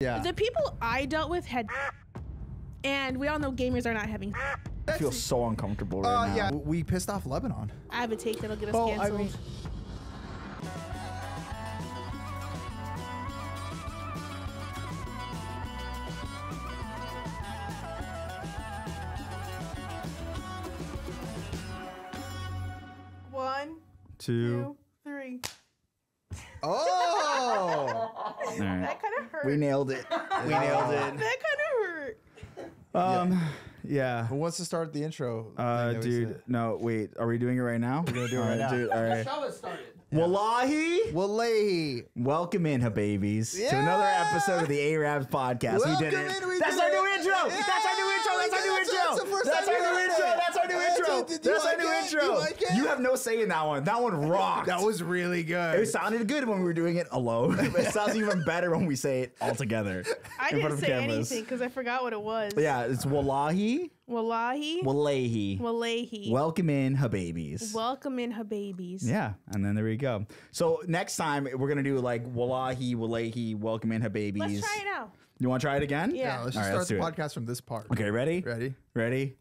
Yeah. The people I dealt with had, and we all know gamers are not having. I feel so uncomfortable right Uh, now. yeah, we pissed off Lebanon. I have a take that'll get us Oh, I canceled. mean- One, Two. two, three. Oh, All right. That kind of hurt. We nailed it. We nailed it. that kind of hurt. Um, yeah. who wants to start the intro? Uh, thing that we dude, said? no, wait. Are we doing it right now? We're gonna do it right now. Dude, all right. Shall it started? Wallahi. Wallahi. Welcome in, Hababies, to Yeah. another episode of the Ayyrabs podcast. Welcome we did it. in, we that's did our it. new intro. Yeah, that's our new intro. That's our new that's- intro. that's the first That's time our new heard intro. That's our new intro. Did you That's our new it? intro. You like it? You have no say in that one. That one rocked. That was really good. It sounded good when we were doing it alone. it sounds even better when we say it all together. I didn't say cameras. anything because I forgot what it was. Yeah, it's Wallahi, Wallahi. Wallahi. Wallahi. Welcome in, Hababies. Welcome in her babies. Yeah, and then there we go. So next time we're gonna do like Wallahi, Wallahi, welcome in, Hababies. Let's try it now. You want to try it again? Yeah. Yeah, let's All just right, let's start the do it. podcast from this part. Okay, ready? Ready? Ready?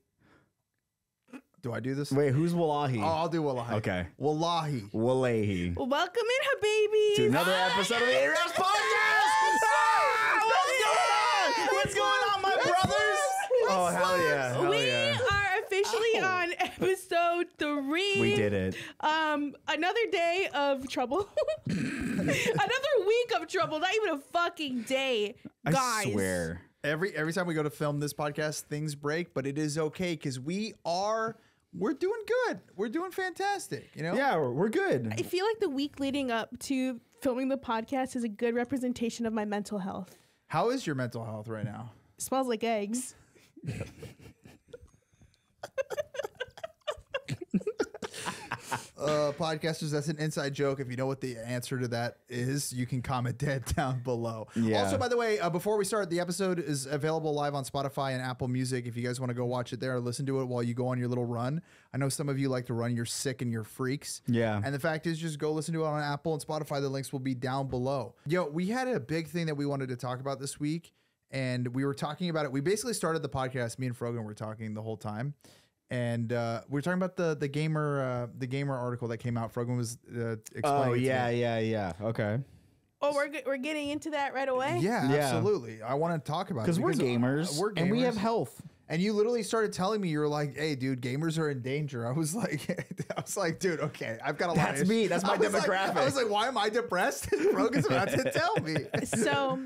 Do I do this? Wait, who's Wallahi? Oh, I'll do Wallahi. Okay. Wallahi. Wallahi. Welcome in her babies. To another episode of the Ayyrabs podcast. Ah, what's going on? What's going on, my brothers? Oh hell yeah! Hell we yeah! are officially on episode three. We did it. Um, another day of trouble. another week of trouble. Not even a fucking day, guys. I swear. Every every time we go to film this podcast, things break, but it is okay because we are we're doing good. We're doing fantastic. You know. Yeah, we're, we're good. I feel like the week leading up to filming the podcast is a good representation of my mental health. How is your mental health right now? smells like eggs. Uh, podcasters, that's an inside joke. If you know what the answer to that is, you can comment that down below. Yeah. Also, by the way, uh, before we start, the episode is available live on Spotify and Apple Music. If you guys want to go watch it there, listen to it while you go on your little run. I know some of you like to run. You're sick and you're freaks. Yeah. And the fact is, just go listen to it on Apple and Spotify. The links will be down below. Yo, we had a big thing that we wanted to talk about this week, and we were talking about it. We basically started the podcast. Me and Frogan were talking the whole time, and uh, we were talking about the the gamer uh, the gamer article that came out. Frogan was uh, explaining. Oh it to yeah, me. yeah, yeah. Okay. Oh, we're ge- we're getting into that right away. Yeah, Yeah. absolutely. I want to talk about it Because we're gamers, uh, we're gamers, and we have health. And you literally started telling me you were like, "Hey, dude, gamers are in danger." I was like, "I was like, dude, okay, I've got a lot." That's of me. That's my I was like- demographic. I was like, "Why am I depressed?" Frogan's about to tell me. So,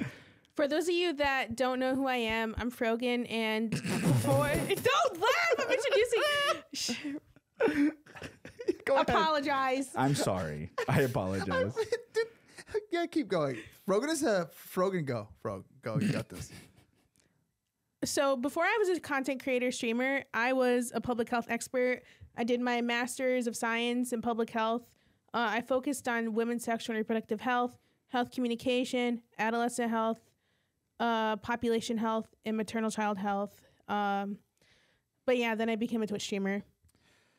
for those of you that don't know who I am, I'm Frogan, and before don't laugh, I'm introducing. Shh, Go ahead. apologize. I'm sorry. I apologize. Dude, yeah, keep going. Rogan is a Frogan. Go, Frog, go. You got this. So before I was a content creator streamer, I was a public health expert. I did my master's of science in public health. Uh, I focused on women's sexual and reproductive health, health communication, adolescent health, uh, population health, and maternal child health. Um, but yeah, then I became a Twitch streamer.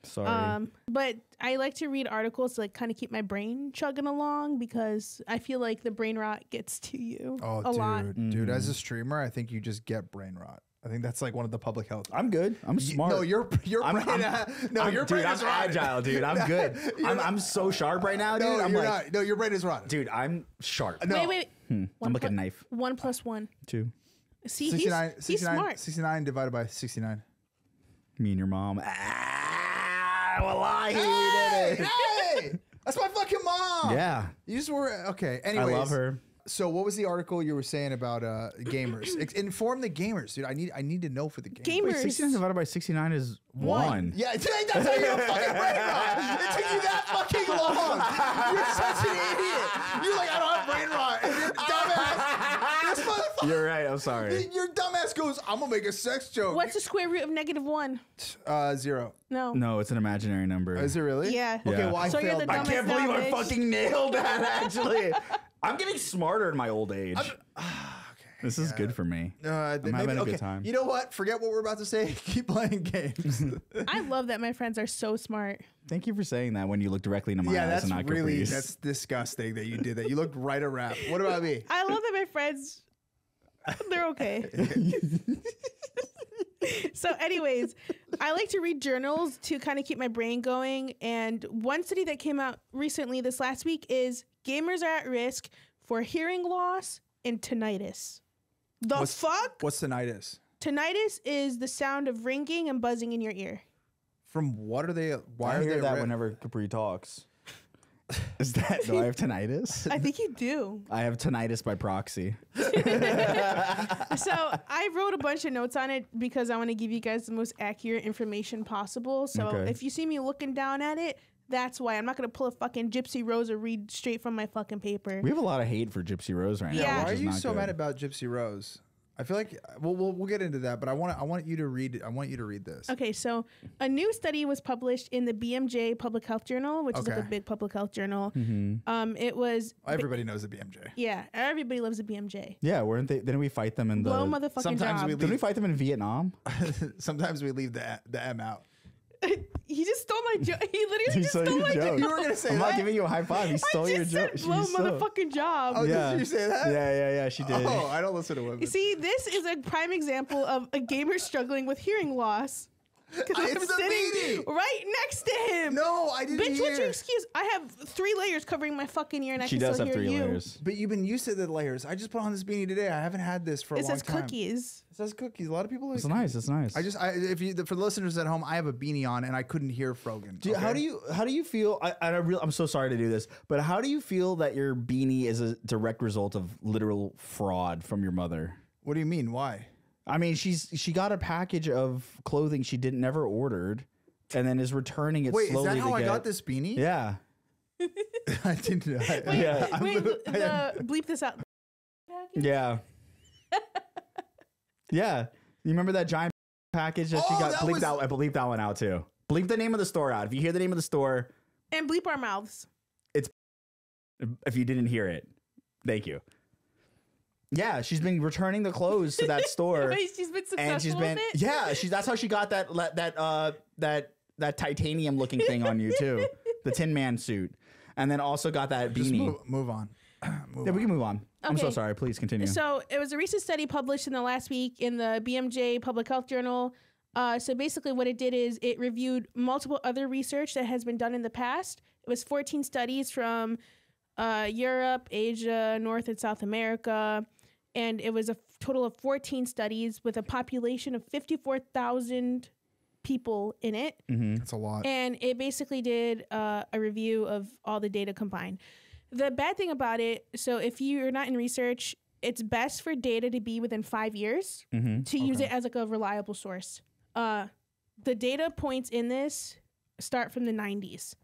Sorry. Um, but I like to read articles to like kind of keep my brain chugging along because I feel like the brain rot gets to you Oh, a dude, lot. dude. As a streamer, I think you just get brain rot. I think that's like one of the public health. I'm good. I'm You- smart. No, your your I'm, brain. I'm- no, I'm- your dude, brain I'm is rotted. agile, dude. I'm good. I'm, I'm so sharp right now, dude. No, I'm you're like, not. No, your brain is rotted. dude, I'm sharp. No. Wait, wait. I'm One like a knife. One plus one. Two. See, he's, 69, he's 69, smart. 69 divided by 69. Me and your mom. Ah, wallahi, we Hey, did it. hey, that's my fucking mom. Yeah. You just were okay. I love her. So, what was the article you were saying about uh, gamers? Inform the gamers, dude. I need I need to know for the gamers. Gamers. Wait, 69 divided by 69 is one. Yeah, that's how you don't fucking brain rot. It took you that fucking long. You're such an idiot. You're like, I don't have brain rot. And your dumbass, this motherfucker, You're right. I'm sorry. your dumbass goes, I'm gonna make a sex joke. What's the square root of negative one? uh, zero? No. No, it's an imaginary number. Is it really? Yeah. Okay, Yeah. well, I So you're failed. the that. I can't believe I bitch. fucking nailed that, actually. I'm getting smarter in my old age. this is good for me. Uh, I'm maybe- having a okay. good time. You know what? Forget what we're about to say. Keep playing games. I love that my friends are so smart. Thank you for saying that when you look directly into my yeah, eyes that's and not really Caprice. that's disgusting that you did that. You looked right at rap. What about me? I love that my friends They're okay. so, anyways, I like to read journals to kind of keep my brain going. And one study that came out recently this last week is gamers are at risk for hearing loss and tinnitus. The What's- fuck? What's tinnitus? Tinnitus is the sound of ringing and buzzing in your ear. From what are they? Why I are hear they? that ri- whenever Capri talks. Is that do I have tinnitus? I think you do. I have tinnitus by proxy. so I wrote a bunch of notes on it because I want to give you guys the most accurate information possible. So Okay. if you see me looking down at it, that's why I'm not gonna pull a fucking Gypsy Rose or read straight from my fucking paper. We have a lot of hate for Gypsy Rose right Yeah. now. Why are you so good. mad about Gypsy Rose? I feel like we'll, we'll we'll get into that, but I want I want you to read I want you to read this. Okay, so a new study was published in the BMJ Public Health Journal, which is like a big public health journal. Mm-hmm. Um, it was Everybody knows the BMJ. yeah, everybody loves the BMJ. Yeah, weren't they? Didn't we fight them in the? Blow motherfucking Sometimes job. we didn't we fight them in Vietnam? Sometimes we leave the the M out. he just stole my joke. He literally He just stole stole my joke. joke. You were gonna say I'm not giving you a high five. He stole I your just joke. said blow She stole- motherfucking job. Oh, Yeah. did you say that? Yeah, yeah, yeah. She did. Oh, I don't listen to women. You see, this is a prime example of a gamer struggling with hearing loss. Because I I'm the sitting beanie. right next to him. no, I didn't Bitch, hear. what's your excuse? I have three layers covering my fucking ear and I she can does still have hear three you. layers. But you've been used to the layers. I just put on this beanie today. I haven't had this for a It long says time. cookies. It says cookies. A lot of people like. It's nice. It's nice. I just, I, if you, for the listeners at home, I have a beanie on and I couldn't hear Frogan. Do you- How do you how do you feel? I, I real, I'm so sorry to do this, but how do you feel that your beanie is a direct result of literal fraud from your mother? What do you mean? Why? I mean, she's she got a package of clothing she didn't never ordered, and then is returning it Wait, is that how I get- got this beanie? Yeah, I didn't. I, Wait, Yeah. wait, the, bleep this out. yeah, yeah. You remember that giant package that she Oh, got? that Bleep was- that. I bleep that one out too. Bleep the name of the store out. If you hear the name of the store, And bleep our mouths. It's if you didn't hear it, thank you. Yeah, she's been returning the clothes to that store. Wait, she's been successful and she's been with it? yeah she that's how she got that that uh that that titanium looking thing on you too the tin man suit and then also got that just beanie move, move on. move yeah we can move on i'm so sorry please continue So it was a recent study published in the last week in the BMJ Public Health Journal. Uh, so basically, what it did is it reviewed multiple other research that has been done in the past. It was 14 studies from uh, Europe, Asia, North and South America, and it was a f- total of 14 studies with a population of 54,000 people in it. Mm-hmm. That's a lot. And it basically did uh, a review of all the data combined. The bad thing about it, so if you're not in research, it's best for data to be within five years mm-hmm. to use it as like a reliable source. Uh, the data points in this start from the 90s,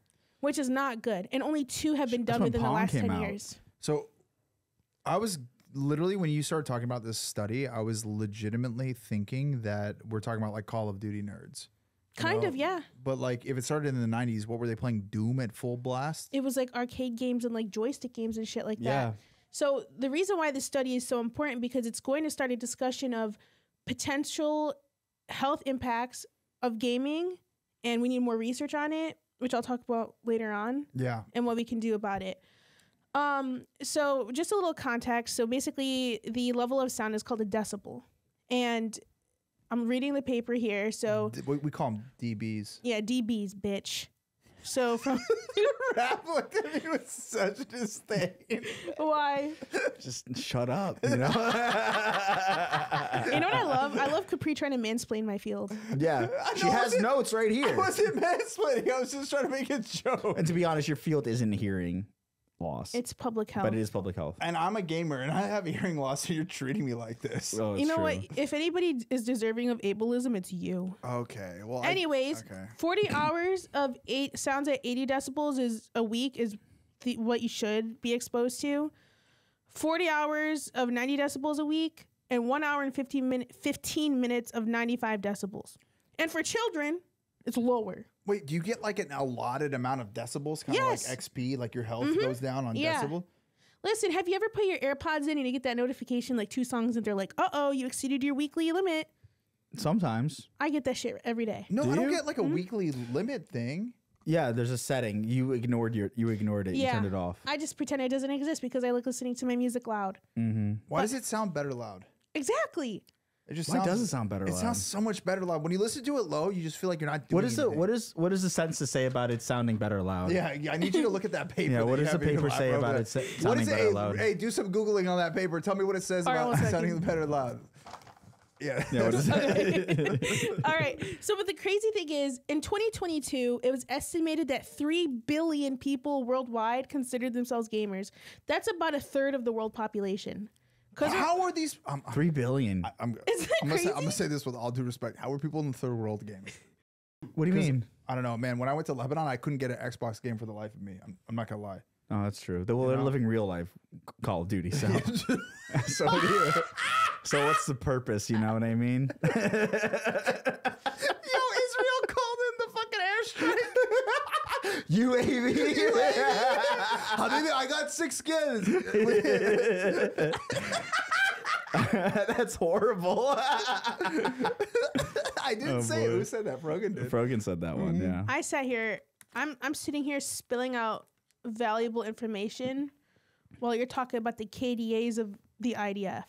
which is not good, and only two have been That's done when within the last 10 out. years. So I was literally when you started talking about this study, I was legitimately thinking that we're talking about like Call of Duty nerds. Kind know? of, yeah. But like if it started in the 90s, what were they playing Doom at full blast? It was like arcade games and like joystick games and shit like yeah that. So the reason why this study is so important because it's going to start a discussion of potential health impacts of gaming, and we need more research on it, which I'll talk about later on, Yeah. and what we can do about it. Um, so just a little context. So basically, the level of sound is called a decibel, and I'm reading the paper here. So we, we call them DBs. yeah, dBs, bitch. So from Raph looked at me with such disdain. why? just shut up you know You know what I love? I love Capri trying to mansplain my field. yeah she has notes right I here wasn't mansplaining. I was just trying to make a joke. and to be honest your field isn't hearing loss It's public health. but it is public health And I'm a gamer and I have hearing loss, and you're treating me like this. Oh, you know true. what? If anybody is deserving of ableism, it's you. Okay. Well, I- Anyways, okay. 40 hours of eight sounds at 80 decibels is a week is the, what you should be exposed to. 40 hours of 90 decibels a week and 1 hour and 15 minute 15 minutes of 95 decibels. And for children, it's lower. Wait, do you get like an allotted amount of decibels? Kind of Yes. Like XP, like your health goes down on Yeah. decibel? Listen, have you ever put your AirPods in and you get that notification like two songs and they're like, "Uh oh, you exceeded your weekly limit." sometimes I get that shit every day. No, Do I don't you? get like a weekly limit thing. yeah there's a setting you ignored your you ignored it you turned it off I just pretend it doesn't exist because I like listening to my music loud. mm-hmm. Why does it sound better loud? Exactly. It just Why sounds, does it sound better It loud? sounds so much better loud. When you listen to it low, you just feel like you're not doing What is it? anything. What is what is the sentence to say about it sounding better loud? Yeah, yeah, I need you to look at that paper. Yeah, that what does the have in your paper say about it sa- sounding is it? better Hey, loud? hey, do some googling on that paper. Tell me what it says All right, about one second. sounding better loud. Yeah. Yeah, what is All right. So, but the crazy thing is, in 2022, it was estimated that 3 billion people worldwide considered themselves gamers. That's about a third of the world population. Because How are these? I'm, Three billion. I'm, Isn't that I'm, gonna say, I'm gonna say this with all due respect. How are people in the third world gaming? What do you 'Cause mean? I don't know, man. When I went to Lebanon, I couldn't get an Xbox game for the life of me. I'm, I'm not gonna lie. Oh, that's true. They, well, they're living real life Call of Duty. So, so, yeah. so what's the purpose? You know what I mean? Yo, Israel called in the fucking airstrike. UAV. Habibi, I got six skins. that's horrible. I didn't Oh, say it. boy. Who said that? Frogan did. Frogan said that one. Mm-hmm. Yeah. I sat here, I'm, I'm sitting here spilling out valuable information while you're talking about the KDAs of the IDF.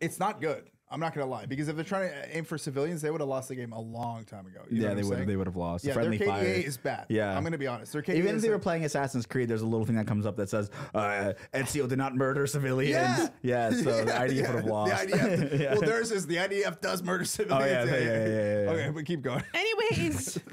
It's not good. I'm not gonna lie because if they're trying to aim for civilians, they would have lost the game a long time ago. You Yeah, what they I'm would. saying? They would have lost. Yeah, Friendly their KDA fire. is bad. Yeah. I'm gonna be honest. Their KDA Even if they were playing Assassin's Creed, there's a little thing that comes up that says uh, Ezio did not murder civilians. Yeah. Yeah, so the IDF Yeah, would have lost. The IDF. Yeah. Well, theirs is the IDF does murder civilians. Oh, yeah, yeah, yeah, yeah, yeah. Okay, but keep going. Anyways,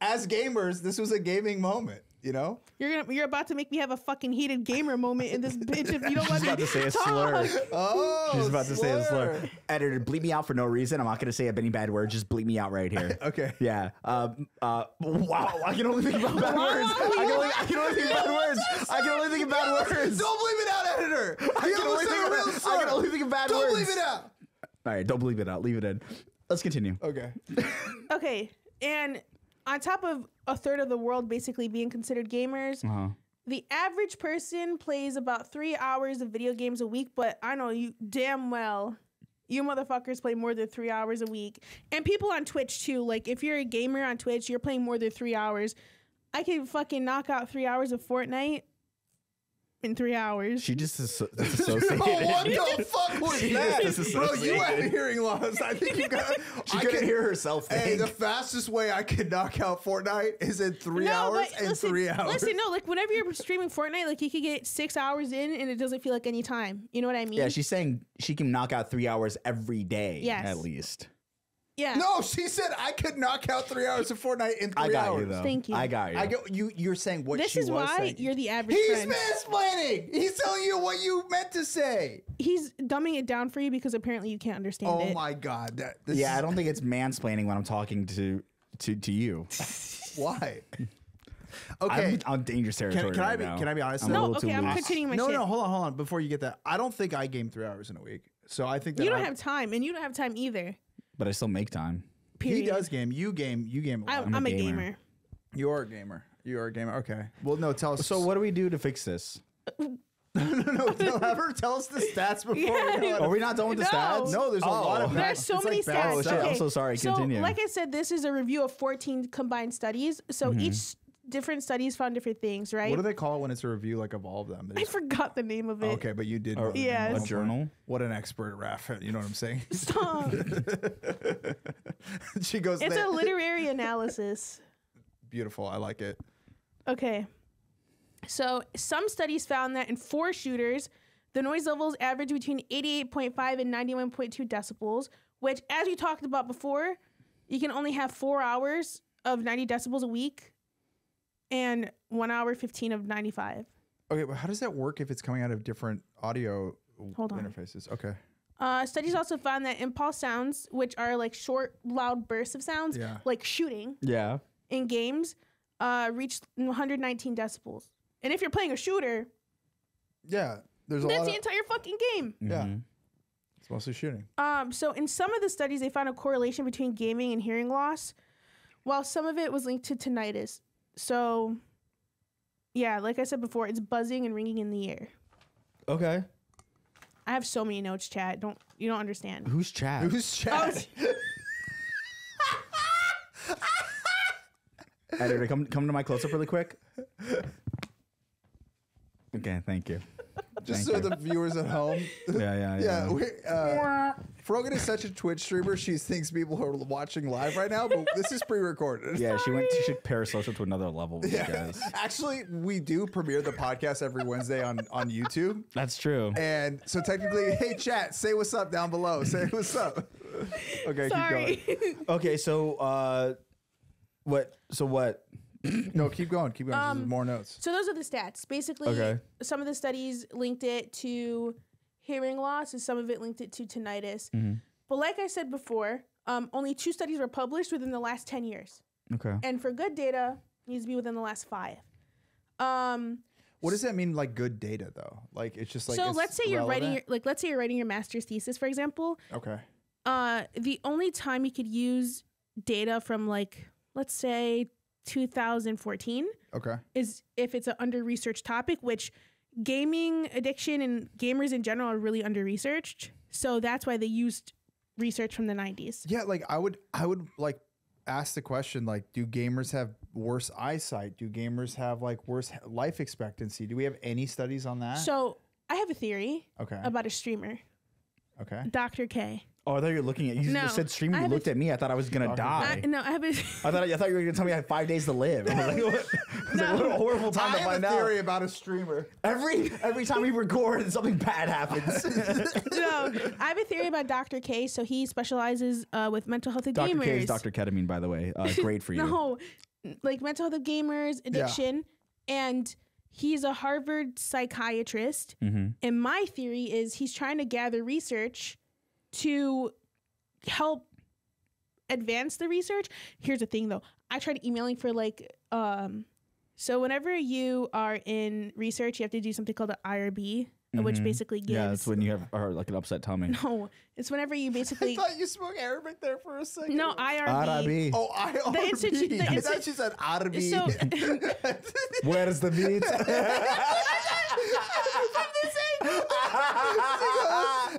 As gamers, this was a gaming moment. You know, you're gonna you're about to make me have a fucking heated gamer moment in this bitch if you don't let She's me about to say a talk. slur. oh, She's about to say a slur. Editor, bleep me out for no reason. I'm not going to say a any bad word. Just bleep me out right here. Okay. Yeah. Um, uh, wow. I can only think about bad words. I can only, I can only think of bad words. I can only think of bad words. Don't bleep it out, editor. I can, only think said a of, real I can only think of bad words. Don't bleep leave it out. All right, don't believe it out. Leave it in. Let's continue. Okay. Okay, and on top of a third of the world basically being considered gamers, Uh-huh. the average person plays about three hours of video games a week. But I know you damn well. You motherfuckers play more than three hours a week. And people on Twitch too. Like if you're a gamer on Twitch, you're playing more than three hours. I can fucking knock out three hours of Fortnite in three hours. She just dis- disassociated. Oh, what the fuck was that, bro? You have hearing loss. I think you got. She I couldn't can- hear herself Hey, think. the fastest way I could knock out Fortnite is in three No, hours but and listen, three hours. Listen, no, like whenever you're streaming Fortnite, like you could get six hours in and it doesn't feel like any time. You know what I mean? yeah, she's saying she can knock out three hours every day. Yes. At least. Yeah. No, she said I could knock out three hours of Fortnite in three I got hours. you, though. Thank you. I got you. I get you. You're saying what she was saying. This she is was why saying. you're the average He's friend. mansplaining. He's telling you what you meant to say. He's dumbing it down for you because apparently you can't understand Oh it. my god, that this yeah, I don't think it's mansplaining when I'm talking to to to you. why. Okay, I'm on dangerous territory. can, can I be now. can I be honest? I'm a though? No, too okay, I'm loose. continuing my no, shit. no, hold on, hold on. Before you get that, I don't think I game three hours in a week. So I think that you don't I- have time, and you don't have time either. But I still make time. Period. He does game. You game. You game. A lot. I'm, I'm a gamer. gamer. You are a gamer. You are a gamer. Okay. Well, no, tell us. So what do we do to fix this? no, no, no. Have her tell us the stats before. Yeah. we go on. Are we not done with the No. stats? No, there's a lot of Oh. bad- There's so it's many like stats. Oh, shit, okay. I'm so sorry. Continue. So, like I said, this is a review of 14 combined studies. So Mm-hmm. each s- different studies found different things, right? What do they call it when it's a review like of all of them? They I just- forgot the name of it. okay, but you did. Or- know the name Yeah, a one journal. What an expert, Raph. You know what I'm saying? Stop. she goes. it's "There." a literary analysis. Beautiful. I like it. Okay. So some studies found that in four shooters, the noise levels average between 88.5 and 91.2 decibels, which, as we talked about before, you can only have four hours of 90 decibels a week and one hour 15 of 95. Okay, but how does that work if it's coming out of different audio Hold on. interfaces? Okay. Uh, studies also found that impulse sounds, which are like short, loud bursts of sounds, Yeah. like shooting Yeah. in games, uh, reached 119 decibels. And if you're playing a shooter, Yeah. There's a that's lot the of. entire fucking game. Yeah. Mm-hmm. It's mostly shooting. Um, so in some of the studies, they found a correlation between gaming and hearing loss, while some of it was linked to tinnitus. So, yeah, like I said before, it's buzzing and ringing in the air. Okay. I have so many notes, chat. Don't you don't understand? Who's Chad? Who's chat? Editor, come come to my close up really quick. Okay, thank you. Just Thank so you. the viewers at home. Yeah, yeah, yeah. yeah. We, uh, Frogan is such a Twitch streamer. She thinks people are watching live right now, but this is pre-recorded. Yeah, she went. She should parasocial to another level with you guys. Actually, we do premiere the podcast every Wednesday on on YouTube. That's true. And so technically, hey chat, say what's up down below. Say what's up. Okay, keep Sorry. going. Okay, so uh, what? So what? No, keep going. Keep going. Um, more notes. So those are the stats. Basically, Okay. some of the studies linked it to hearing loss, and some of it linked it to tinnitus. Mm-hmm. But like I said before, um, only two studies were published within the last ten years, Okay. and for good data, it needs to be within the last five. Um, What does that mean? Like good data though. Like it's just like. so let's say you're writing your, like let's say you're writing your master's thesis, for example. Okay. Uh, the only time you could use data from like let's say 2014 Okay. is if it's an under researched topic, which gaming addiction and gamers in general are really under researched. So that's why they used research from the 90s. Yeah, like I would, I would like ask the question: like, do gamers have worse eyesight? Do gamers have like worse life expectancy? Do we have any studies on that? So I have a theory okay. about a streamer, okay. Dr. K. Oh, I thought you were looking at. You No, just said stream. I You have a- looked at me. I thought I was gonna die. I, no, I have a. I thought I thought you were gonna tell me I had five days to live. I was like, what, I was like, what a horrible time I to have find a out. theory about a streamer. Every every time we record, something bad happens. no, I have a theory about Dr. K. So he specializes uh, with mental health of Dr. gamers. K is Dr. Ketamine, by the way. Uh, great for you. No, like mental health of gamers, addiction, and he's a Harvard psychiatrist. Mm-hmm. And my theory is he's trying to gather research to help advance the research. Here's the thing though. I tried emailing for like um so whenever you are in research, you have to do something called an IRB, which Mhm. basically gives Yeah, that's when you have or like an upset tummy. No, it's whenever you basically I thought you spoke Arabic there for a second. No, IRB. Arabi. Oh, I The institute- the I institu- thought you said Arabi. So Where's the meat?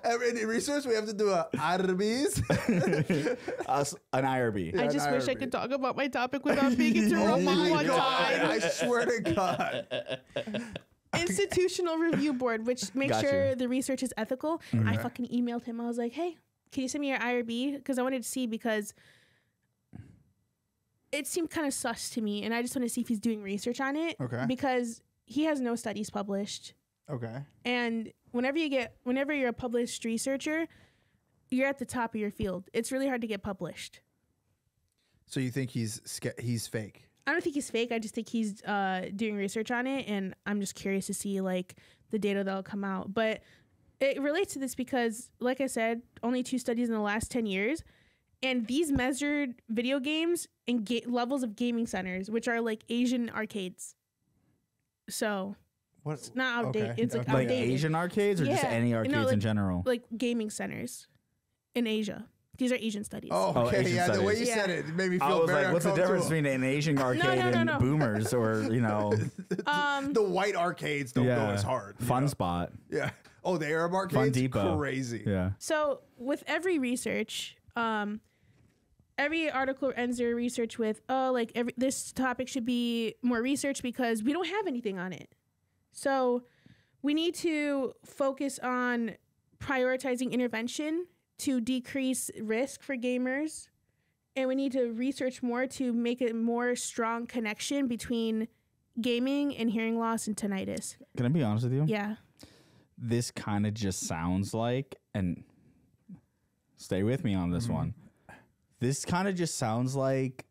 In in research, we have to do uh, a Arabis. Us, an IRB. I an just wish I IRB. could talk about my topic without being oh interrupted my one god! time. I swear to God. Institutional Review Board, which makes Gotcha. sure the research is ethical. I mm-hmm. fucking emailed him. I was like, hey, can you send me your IRB? Because I wanted to see because it seemed kind of sus to me, and I just want to see if he's doing research on it. Okay. Because he has no studies published, Okay. and whenever you get, whenever you're a published researcher, you're at the top of your field. It's really hard to get published. So you think he's sca- he's fake? I don't think he's fake. I just think he's uh, doing research on it, and I'm just curious to see like the data that'll come out. But it relates to this because, like I said, only two studies in the last ten years, and these measured video games and ga- levels of gaming centers, which are like Asian arcades. So What? it's not outdated. Okay, It's like. Like outdated. Asian arcades or just Yeah. any No, arcades like- in general? like gaming centers in Asia. These are Asian studies. Oh, Oh, okay. Asian yeah, the way you studies. said it made me feel I was very like, what's the difference between an Asian arcade no, no, and no. boomers or, you know, Um, The white arcades don't go as hard. Fun know? spot. Yeah. Oh, the Arab arcades. Fun Depot. Crazy. Yeah. So with every research, um, every article ends their research with, "Oh, like every this topic should be more research because we don't have anything on it." So we need to focus on prioritizing intervention to decrease risk for gamers, and we need to research more to make a more strong connection between gaming and hearing loss and tinnitus. Can I be honest with you? Yeah. This kind of just sounds like, and stay with me on this Mm-hmm. one. This kind of just sounds like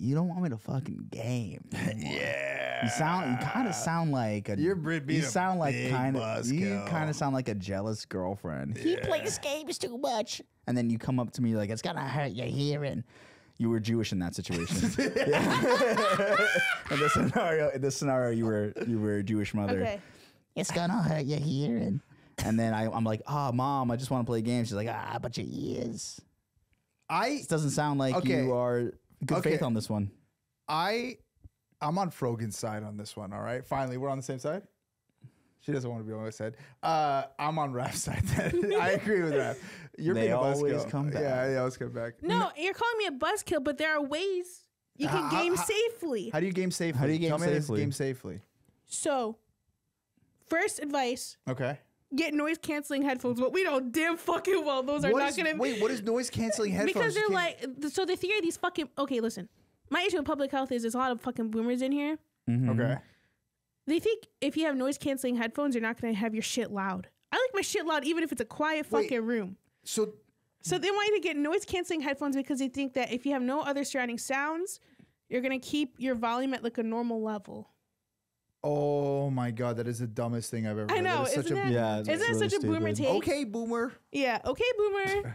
you don't want me to fucking game. Yeah. You sound, you kind of sound like a. You're be- being you a sound like big kind of. You kind of sound like a jealous girlfriend. He plays games too much, and then you come up to me like it's gonna hurt your hearing. You were Jewish in that situation. In this scenario, in this scenario, you were you were a Jewish mother. Okay. It's gonna hurt your hearing. And then I, I'm like, oh, mom, I just want to play games. She's like, ah, but your ears. I This doesn't sound like Okay. you are good Okay. faith on this one. I I'm on Frogan's side on this one. All right. Finally, we're on the same side. She doesn't want to be on my side. Uh, I'm on Raph's side. Then I agree with Raph. You're They being a always buzzkill. come back. Yeah, they always come back. No, you're calling me a buzzkill, but there are ways you can How- game how- safely. How do you game safely? How do you game Tell me safely? game safely. So, First advice: Okay. Get noise canceling headphones. But we know damn fucking well those are What not is- gonna. wait, what is noise canceling headphones? because they're like so the theory of these fucking okay listen my issue with public health is there's a lot of fucking boomers in here mm-hmm. okay. they think if you have noise canceling headphones you're not going to have your shit loud i like my shit loud even if it's a quiet Wait. fucking room So so they want you to get noise canceling headphones because they think that if you have no other surrounding sounds you're going to keep your volume at like a normal level Oh my god, that is the dumbest thing I've ever. I heard. Know, is such isn't a it? Yeah, isn't that's that really such a boomer stupid. take okay, boomer. yeah okay boomer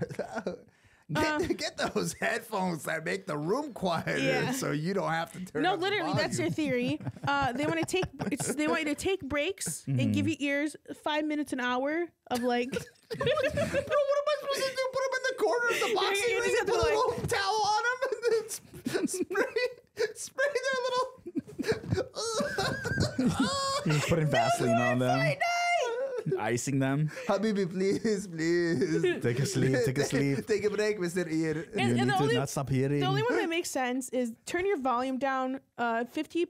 Get, Um, get those headphones that make the room quieter, Yeah. so you don't have to turn. no up the literally that's their volume. theory uh, they want to take it's, they want you to take breaks and give you ears five minutes an hour of like Bro, what am I supposed to do? Put them in the corner of the box you and put a like- little towel on them and then sp- spray, spray their little. You putting Vaseline on them, icing them. Habibi, please, please. Take a sleep. Take a sleep. Take a break, Mr. Ear. And- You and need the to only- not stop hearing. The only one that makes sense is turn your volume down. Uh, 50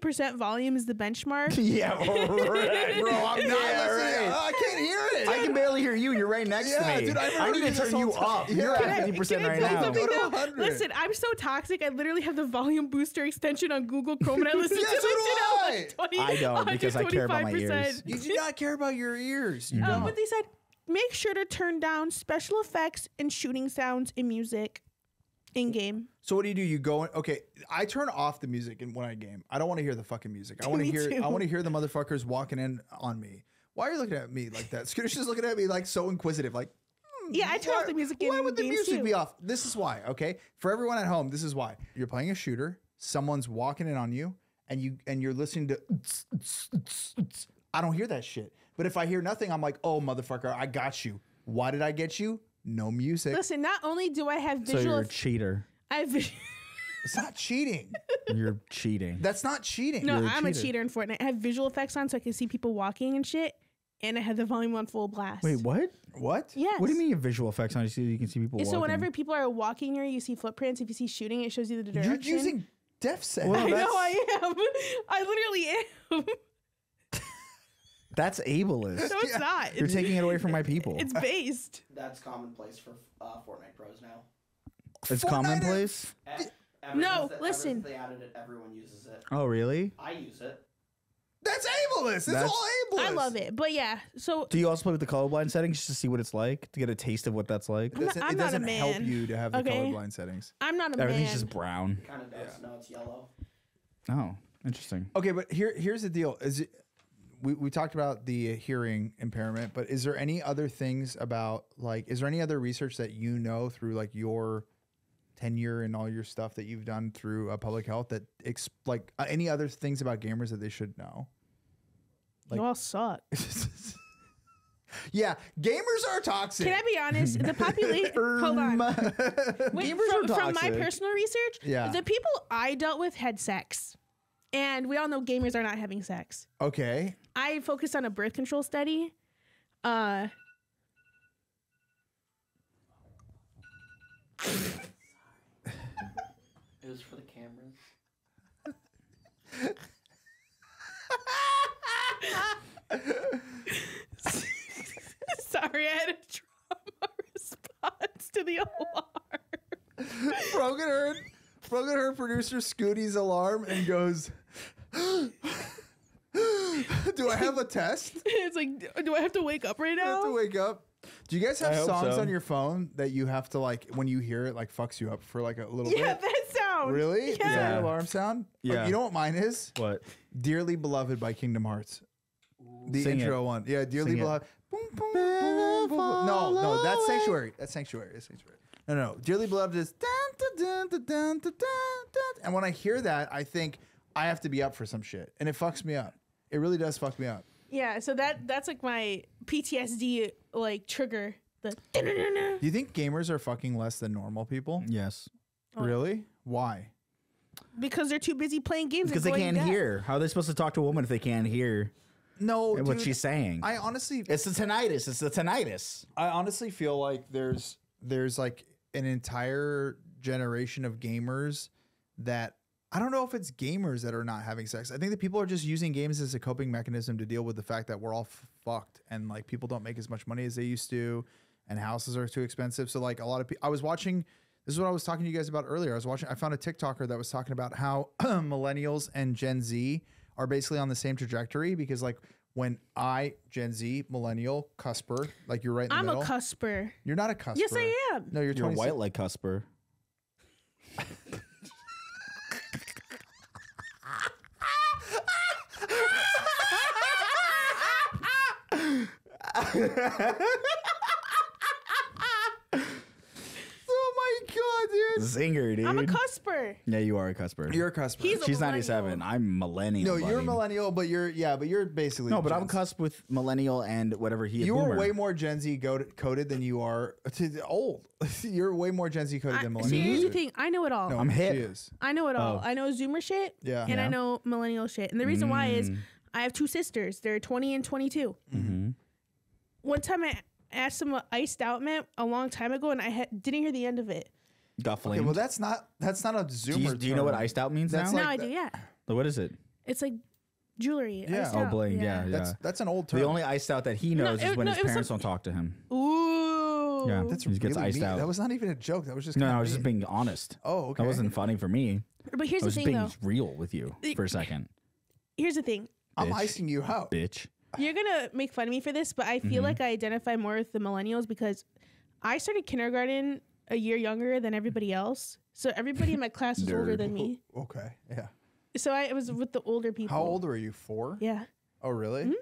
percent volume is the benchmark. yeah, right. Bro, I'm not Yeah, listening. right. I can't hear it. I can barely hear you. You're right next Yeah, to me. dude, I've I need to turn you whole time. up. You're at fifty percent right now. Go to 100. Listen, I'm so toxic. I literally have the volume booster extension on Google Chrome, and I listen Yeah, to so do it I. at like 20, I don't, because I care about my ears. You do not care about your ears. You Uh, don't. but they said make sure to turn down special effects and shooting sounds in music in game. So what do you do? You go in, okay. I turn off the music and when I game. I don't want to hear the fucking music. I want to hear. too. I want to hear the motherfuckers walking in on me. Why are you looking at me like that? Scooter's just looking at me like so inquisitive. Like, hmm, Yeah, I turn why, off the music Why in would the music too. be off? This is why. Okay, for everyone at home, this is why. You're playing a shooter. Someone's walking in on you, and you and you're listening to. I don't hear that shit. But if I hear nothing, I'm like, oh motherfucker, I got you. Why did I get you? No music. Listen, not only do I have visual, So visual, you're a cheater. I have vis- It's not cheating. You're cheating. That's not cheating. no, You're a I'm a cheater. cheater in Fortnite. I have visual effects on so I can see people walking and shit, and I have the volume on full blast. Wait, what? What? Yes. What do you mean you have visual effects on? You see, you can see people. So walking. whenever people are walking near you, you see footprints. If you see shooting, it shows you the direction. You're direction. using deaf set. Well, I know I am. I literally am. That's ableist. no, it's not. You're It's, taking it away from my people. it's based. That's commonplace for uh, Fortnite pros now. It's Fortnite- commonplace. Ever No, since they- ever listen. since they added it, everyone uses it. Oh, really? I use it. That's ableist. It's That's- all ableist. I love it. But yeah, so Do you also play with the colorblind settings just to see what it's like to get a taste of what that's like? It I'm not- doesn't, I'm it not a doesn't help you to have the Okay. colorblind settings. I'm not a man. Everything's man. just brown. Kind of does. No, it's yellow. Oh, interesting. Okay, but here here's the deal. Is it we, we talked about the hearing impairment, but is there any other things about like is there any other research that you know through like your tenure and all your stuff that you've done through uh, public health that ex- like uh, any other things about gamers that they should know? you all suck. yeah, gamers are toxic. Can I be honest? The population. hold on. Wait, Gamers from, are from my personal research, Yeah. the people I dealt with had sex, and we all know gamers are not having sex. okay. I focused on a birth control study. Uh, It was for the cameras. sorry, I had a trauma response to the alarm. Frogan heard Frogan heard producer Scooty's alarm and goes Do I have a test? it's like, do I have to wake up right I have to wake up. Do you guys have I hope songs so. on your phone that you have to like when you hear it like fucks you up for like a little Yeah, bit? that sound. Really? Is that Yeah. alarm sound? Oh, Yeah. You know what mine is? What? Dearly Beloved by Kingdom Hearts. The Sing intro one. Yeah, Dearly Sing. Beloved. Boom, boom, boom, boom, boom. No, no, that's Sanctuary. That's Sanctuary. That's Sanctuary. No, no, no. Dearly Beloved is dun, dun, dun, dun, dun, dun, dun, dun. And when I hear that, I think I have to be up for some shit. And it fucks me up. It really does fuck me up. Yeah, so that that's like my PTSD like trigger. The Do you think gamers are fucking less than normal people? Yes. Oh. Really? Why? because they're too busy playing games. Because they can't to bed. hear. How are they supposed to talk to a woman if they can't hear No, what dude, she's saying? I honestly, it's the tinnitus. It's the tinnitus. I honestly feel like there's there's like an entire generation of gamers that I don't know if it's gamers that are not having sex. I think that people are just using games as a coping mechanism to deal with the fact that we're all f- fucked and like people don't make as much money as they used to, and houses are too expensive. So like a lot of people, I was watching. This is what I was talking to you guys about earlier. I was watching. I found a TikToker that was talking about how millennials and Gen Z are basically on the same trajectory because like when I Gen Z millennial cusper, like you're right in the I'm middle. a cusper. you're not a cusper. Yes, I am. No, you're, You're 26 white like Cusper. Oh my god, dude. Zinger, dude. I'm a cusper. yeah, you are a Cusper. You're a cusper. He's a She's millennial. 97. I'm millennial. no, you're buddy. millennial, but you're yeah, but you're basically No, but I'm Z. cusp with millennial and whatever he. Is. You are boomer. way more Gen Z go- coded than you are to old. you're way more Gen Z coded I, than see, millennial. here's the thing. I know it all. No, I'm hip. She is. I know it all. Oh. I know Zoomer shit. Yeah. And I know millennial shit. And the reason why is Mm. I have two sisters. They're 20 and 22. Mhm. One time I asked them what iced out meant a long time ago, and I ha- didn't hear the end of it. Got Okay, well that's not that's not a Zoomer. do, you, do you know what iced out means That's now? like now I the- do, yeah. what is it? It's like jewelry. Yeah. iced Oh, out. bling. Yeah, yeah. That's that's an old term. the only iced out that he No, knows it- is when no, his it was parents some- don't talk to him. Ooh. Yeah. that's he really gets iced mean. out. That was not even a joke. That was just No, kinda I was just mean. being honest. Oh, okay. That wasn't funny for me. But here's I the was thing, being though. real with you for a second, Here's the thing. I'm bitch. icing you out. bitch. You're gonna make fun of me for this, but I feel Mm-hmm. like I identify more with the millennials because I started kindergarten a year younger than everybody else. So everybody in my class was older than me. Okay. Yeah. So I was with the older people. How old were you? Four. Yeah. Oh, really? Mm-hmm.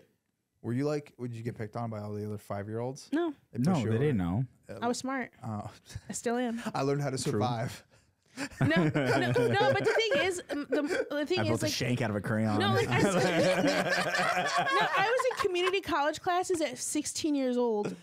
Were you like? Would you get picked on by all the other five year olds? No, No, they didn't know. I was smart. Oh, I still am. I learned how to survive. No, no, no. But the thing is, the, the thing I is built a like. shank out of a crayon. No, like I, no, I was in community college classes at 16 years old.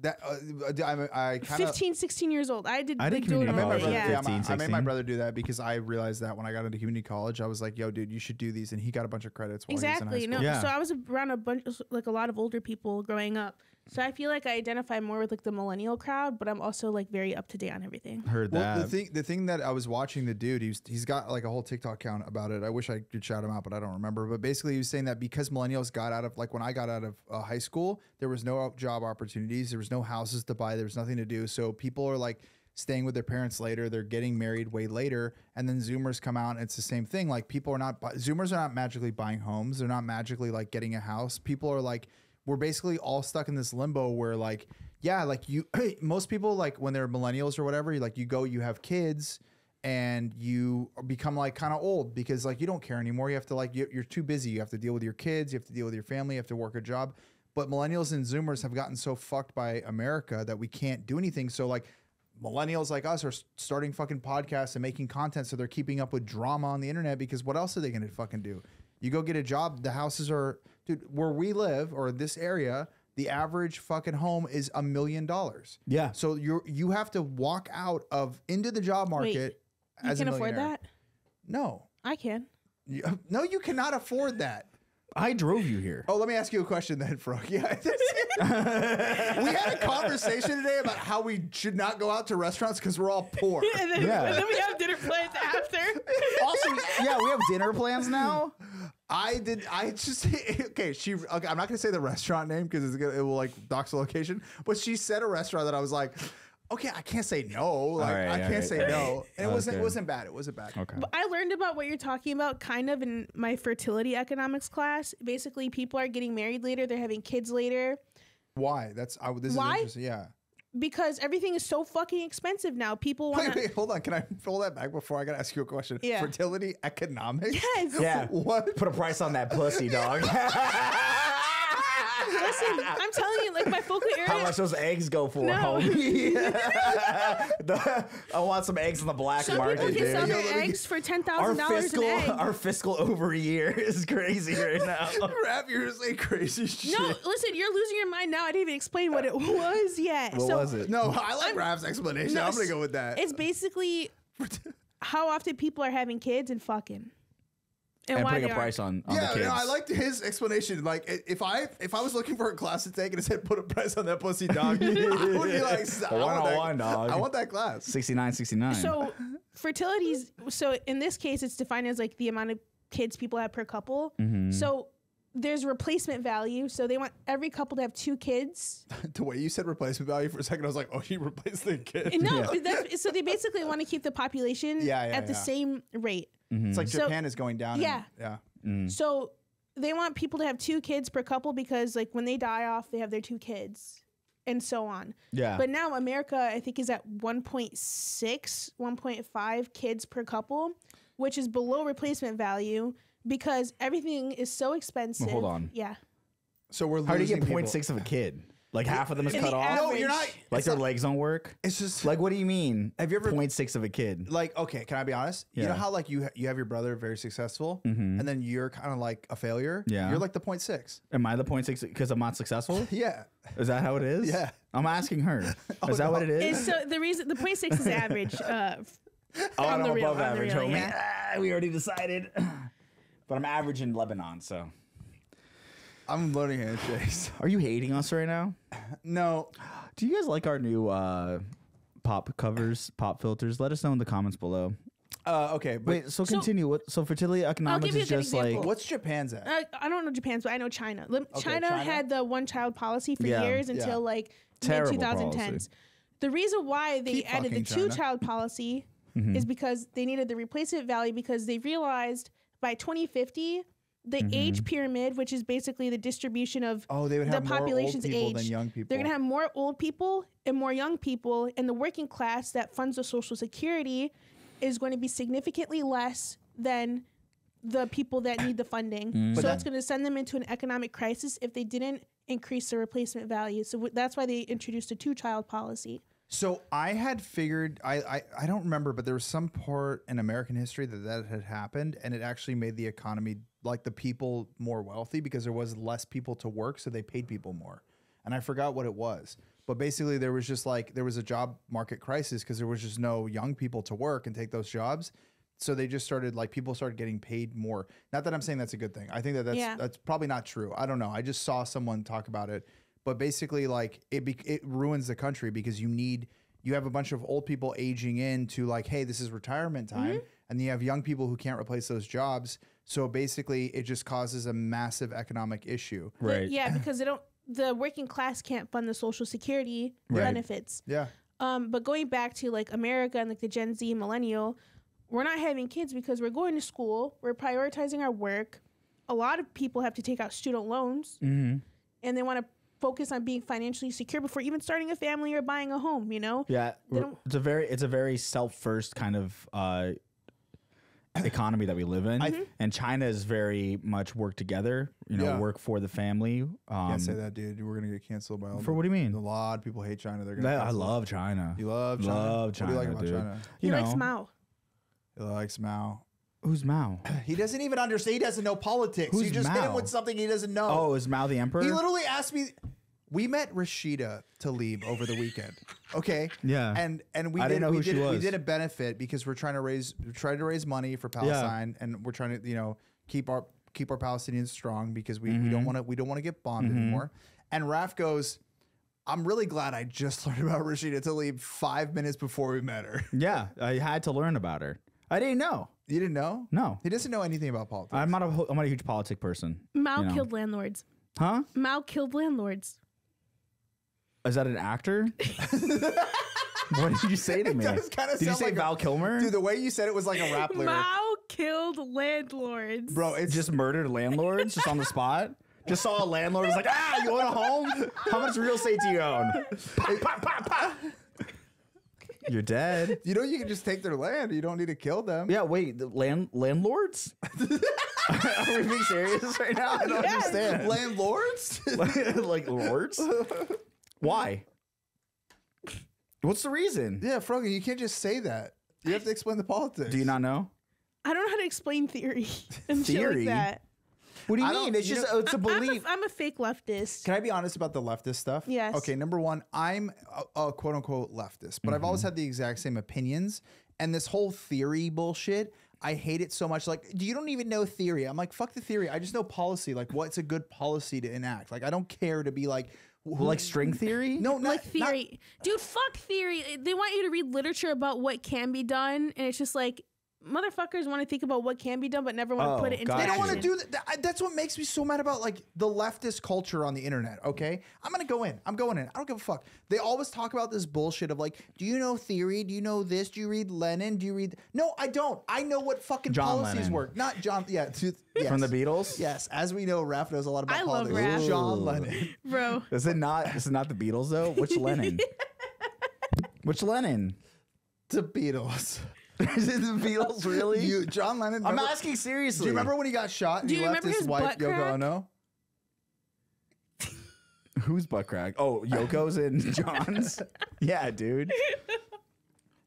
That uh, I, I kind of 15, 16 years old. I did. I did like, community I made my college brother, yeah, 15, my- I made my brother do that because I realized that when I got into community college, I was like, "Yo, dude, you should do these," and he got a bunch of credits. While Exactly. He was in No. high school. Yeah. So I was around a bunch, like a lot of older people growing up. So I feel like I identify more with like the millennial crowd, but I'm also like very up to date on everything. Heard Well, that. the thing, the thing that I was watching the dude, he's he's got like a whole TikTok account about it. I wish I could shout him out, but I don't remember. But basically, he was saying that because millennials got out of like when I got out of uh, high school, there was no job opportunities, there was no houses to buy, there was nothing to do. So people are like staying with their parents later, they're getting married way later, and then Zoomers come out, and it's the same thing. Like people are not Zoomers are not magically buying homes, they're not magically like getting a house. People are like we're basically all stuck in this limbo where like yeah like you most people like when they're millennials or whatever like you go you have kids and you become like kind of old because like you don't care anymore. You have to like you- you're too busy. You have to deal with your kids. You have to deal with your family. You have to work a job. But millennials and zoomers have gotten so fucked by america that we can't do anything. So like millennials like us are starting fucking podcasts and making content so they're keeping up with drama on the internet because what else are they going to fucking do? You go get a job the houses are dude where we live or this area the average fucking home is a million dollars yeah. so you're you have to walk out of into the job market You as a can afford that? no I can. You- no you cannot afford that I drove you here. Oh, let me ask you a question then, Fro. Yeah. we had a conversation today about how we should not go out to restaurants because we're all poor. And then, Yeah. and then we have dinner plans after. Also, yeah, we have dinner plans now. I did. I just okay. She. Okay, I'm not gonna say the restaurant name because it will like dox the location. But she said a restaurant that I was like, okay, I can't say no. Like right, I can't right. say no. And it wasn't. It wasn't bad. It wasn't bad. Okay. But I learned about what you're talking about kind of in my fertility economics class. Basically, people are getting married later, they're having kids later Why? That's. I, this Why? is interesting. Yeah. Because everything is so fucking expensive now. People want Wait, to. wait, hold on. Can I pull that back before I gotta ask you a question? Yeah. Fertility economics. Yes. Yeah. What? Put a price on that pussy, dog. Listen, I'm telling you, like my focal area. How much those eggs go for, No. homie? I want some eggs on the black Some market, people can dude. sell their eggs for ten Our thousand dollars an fiscal, egg. our fiscal over a year is crazy right now. Raph, you're saying crazy shit. no, listen, you're losing your mind now. I didn't even explain what it was yet. What so was it? No, I like Raph's explanation. No, I'm gonna go with that. It's basically how often people are having kids and fucking, and, And putting a are. price on, on yeah, the kids. no, I liked his explanation. Like, if I if I was looking for a class to take and it said put a price on that pussy dog, I would be like, I want, One on that, one, dog. I want that class. 69, 69. So fertility's so in this case it's defined as like the amount of kids people have per couple. Mm-hmm. So there's replacement value. So they want every couple to have two kids. the way you said replacement value for a second, I was like, oh, you replaced the kid. And no, that's, so they basically want to keep the population Yeah, yeah, at the same rate. It's like So- Japan is going down. and- Yeah. yeah. Mm. So they want people to have two kids per couple because like when they die off, they have their two kids and so on. Yeah. But now America, I think, is at 1.6, 1.5 kids per couple, which is below replacement value because everything is so expensive. hold on. Yeah. So we're How do you get people. point six of a kid? Like half of them is In cut the off. No, you're not. like it's their not- legs don't work. It's just Like what do you mean? Have you ever- point six of a kid? like okay can i be honest you know how like you ha- you have your brother very successful Mhm. and then you're kind of like a failure Yeah. you're like the point six Am I the point six because I'm not successful? yeah Is that how it is? Yeah. I'm asking her. Oh, Is that what it is? It's so the reason the point six is average. Uh, oh, on I'm the real- above on the average, real, homie. yeah. Ah, we already decided. but I'm average in Lebanon, so. I'm learning handshakes Are you hating us right now? no Do you guys like our new uh, pop covers, pop filters? Let us know in the comments below. uh okay but Wait, so So- continue. What? So fertility economics is a just like what's japan's at uh, I don't know Japan's, but I know China. Lim- China, China? had the one child policy for Yeah. years Yeah. until like mid 2010s. The reason why they Keep added the two China. child policy Mm-hmm. is because they needed the replacement value because they realized by 2050 the Mm-hmm. age pyramid, which is basically the distribution of oh they would the have more old population's people than age, young people they're gonna have more old people and more young people, and the working class that funds the Social Security is going to be significantly less than the people that need the funding. Mm. So But it's going to send them into an economic crisis if they didn't increase the replacement value. So w- that's why they introduced a two-child policy. So I had figured I, I I don't remember, but there was some part in American history that that had happened, and it actually made the economy like the people more wealthy because there was less people to work, so they paid people more. And I forgot what it was, but basically there was just like there was a job market crisis because there was just no young people to work and take those jobs. So they just started like people started getting paid more. Not that I'm saying that's a good thing. I think that that's Yeah. that's probably not true. I don't know. I just saw someone talk about it, but basically like it be, it ruins the country because you need you have a bunch of old people aging into like hey this is retirement time Mm-hmm. and you have young people who can't replace those jobs. So basically it just causes a massive economic issue. Right. yeah, because they don't. The working class can't fund the Social Security Right. benefits. Yeah. Um, but going back to like America and like the Gen Z millennial, we're not having kids because we're going to school, we're prioritizing our work. A lot of people have to take out student loans Mm-hmm. and they want to focus on being financially secure before even starting a family or buying a home, you know? Yeah, They we're- don't- it's a very it's a very self first kind of uh, economy that we live in, I- and China is very much work together. You know, Yeah. work for the family. Um, Can't say that, dude. We're gonna get canceled by all. For the- what do you mean? A lot of people hate China. They're gonna. I cancel us. love China. You love China. Love What do you like China, about dude. China? He You likes know, Mao. He likes Mao. who's Mao? He doesn't even understand. He doesn't know politics. you Who's just hit him Mao? with something he doesn't know. Oh, is Mao the emperor? He literally asked me. We met Rashida Tlaib over the weekend. Okay. Yeah. And and we I did didn't know we who she did we did a benefit because we're trying to raise we're trying to raise money for Palestine and we're trying to you know keep our keep our Palestinians strong because we, Mm-hmm. we don't want to we don't want to get bombed anymore. And Raph goes. I'm really glad I just learned about Rashida Tlaib five minutes before we met her. yeah, I had to learn about her. I didn't know. You didn't know? No, He doesn't know anything about politics. I'm not a ho- I'm not a huge politic person. Mao You know. killed landlords. Huh? Mao killed landlords. Is that an actor? what did you say to me? does kinda Did you sound say like a- Val Kilmer? Dude, the way you said it was like a rap lyric. Mao killed landlords. Bro, it's just murdered landlords just on the spot. Just saw a landlord was like, ah, you own a home? How much real estate do you own? Pop, pop, pop, pop. You're dead. You know, you can just take their land. You don't need to kill them. Yeah, wait, the land landlords? Are we being serious right now? I don't Yes. understand. Landlords? like lords? Why? What's the reason? yeah, Frogan, you can't just say that. You have to explain the politics. Do you not know? I don't know how to explain theory and shit Theory? like that. What do you I don't- mean? It's you just know- it's a I'm belief. a, I'm a fake leftist. Can I be honest about the leftist stuff? Yes. Okay, number one, I'm a, a quote unquote leftist, but I've always mm-hmm. had the exact same opinions. And this whole theory bullshit, I hate it so much. Like, do you don't even know theory. I'm like, fuck the theory. I just know policy. Like, what's a good policy to enact? Like, I don't care to be like, like string theory. no, not, like not- theory. Dude, fuck theory. They want you to read literature about what can be done, and it's just like motherfuckers want to think about what can be done, but never want to Oh, put it into got They don't want to do that. That- That's what makes me so mad about like the leftist culture on the internet. Okay, I'm gonna go in. I'm going in. I don't give a fuck. They always talk about this bullshit of like, do you know theory? Do you know this? Do you read Lenin? Do you read? No, I don't. I know what fucking John policies Lennon. work. Not John. Yeah, to, yes. From the Beatles. Yes, as we know, Raph knows a lot about I love politics. Raph. John Lennon. Bro, Is it not? Is it not the Beatles though? Which Lennon? Which Lennon? The Beatles. Is it the Beatles? Really? You, John Lennon. I'm remember- asking seriously. Do you remember when he got shot? And Do he you left remember his, his wife butt Yoko crack? Ono? who's butt crack? Oh, Yoko's and John's. yeah, dude.